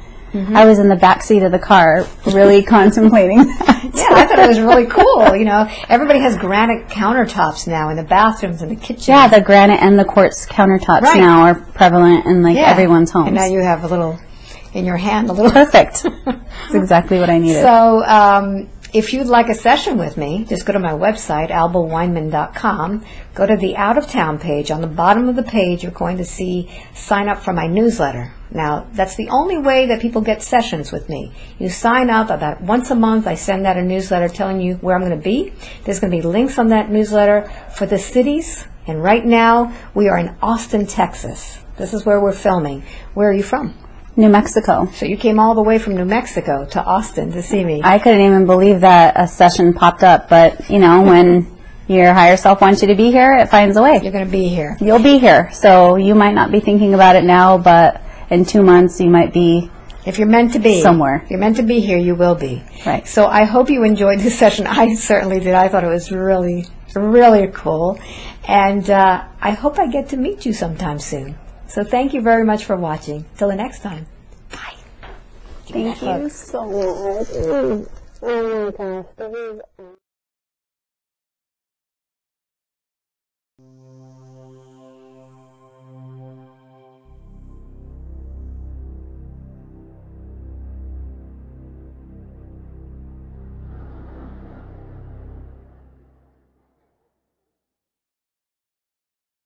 I was in the back seat of the car, really *laughs* contemplating that. Yeah, I thought it was really cool. You know, everybody has granite countertops now in the bathrooms and the kitchen. Yeah, the granite and the quartz countertops Right. now are prevalent in like Yeah. everyone's homes. And now you have a little in your hand, a little. Perfect. *laughs* That's exactly what I needed. So, um, if you'd like a session with me, just go to my website, albaweinman.com. Go to the out of town page. On the bottom of the page, you're going to see sign up for my newsletter. Now, that's the only way that people get sessions with me. You sign up about once a month. I send out a newsletter telling you where I'm going to be. There's going to be links on that newsletter for the cities. And right now, we are in Austin, Texas. This is where we're filming. Where are you from? New Mexico. So you came all the way from New Mexico to Austin to see me. I couldn't even believe that a session popped up, but you know, when your higher self wants you to be here, it finds a way. You're going to be here. You'll be here. So you might not be thinking about it now, but in two months you might be If you're meant to be Somewhere. if you're meant to be here, you will be. Right. So I hope you enjoyed this *laughs* session. I certainly did. I thought it was really, really cool, and uh, I hope I get to meet you sometime soon. So thank you very much for watching. Till the next time. Bye. Thank you so much. Oh my gosh, this is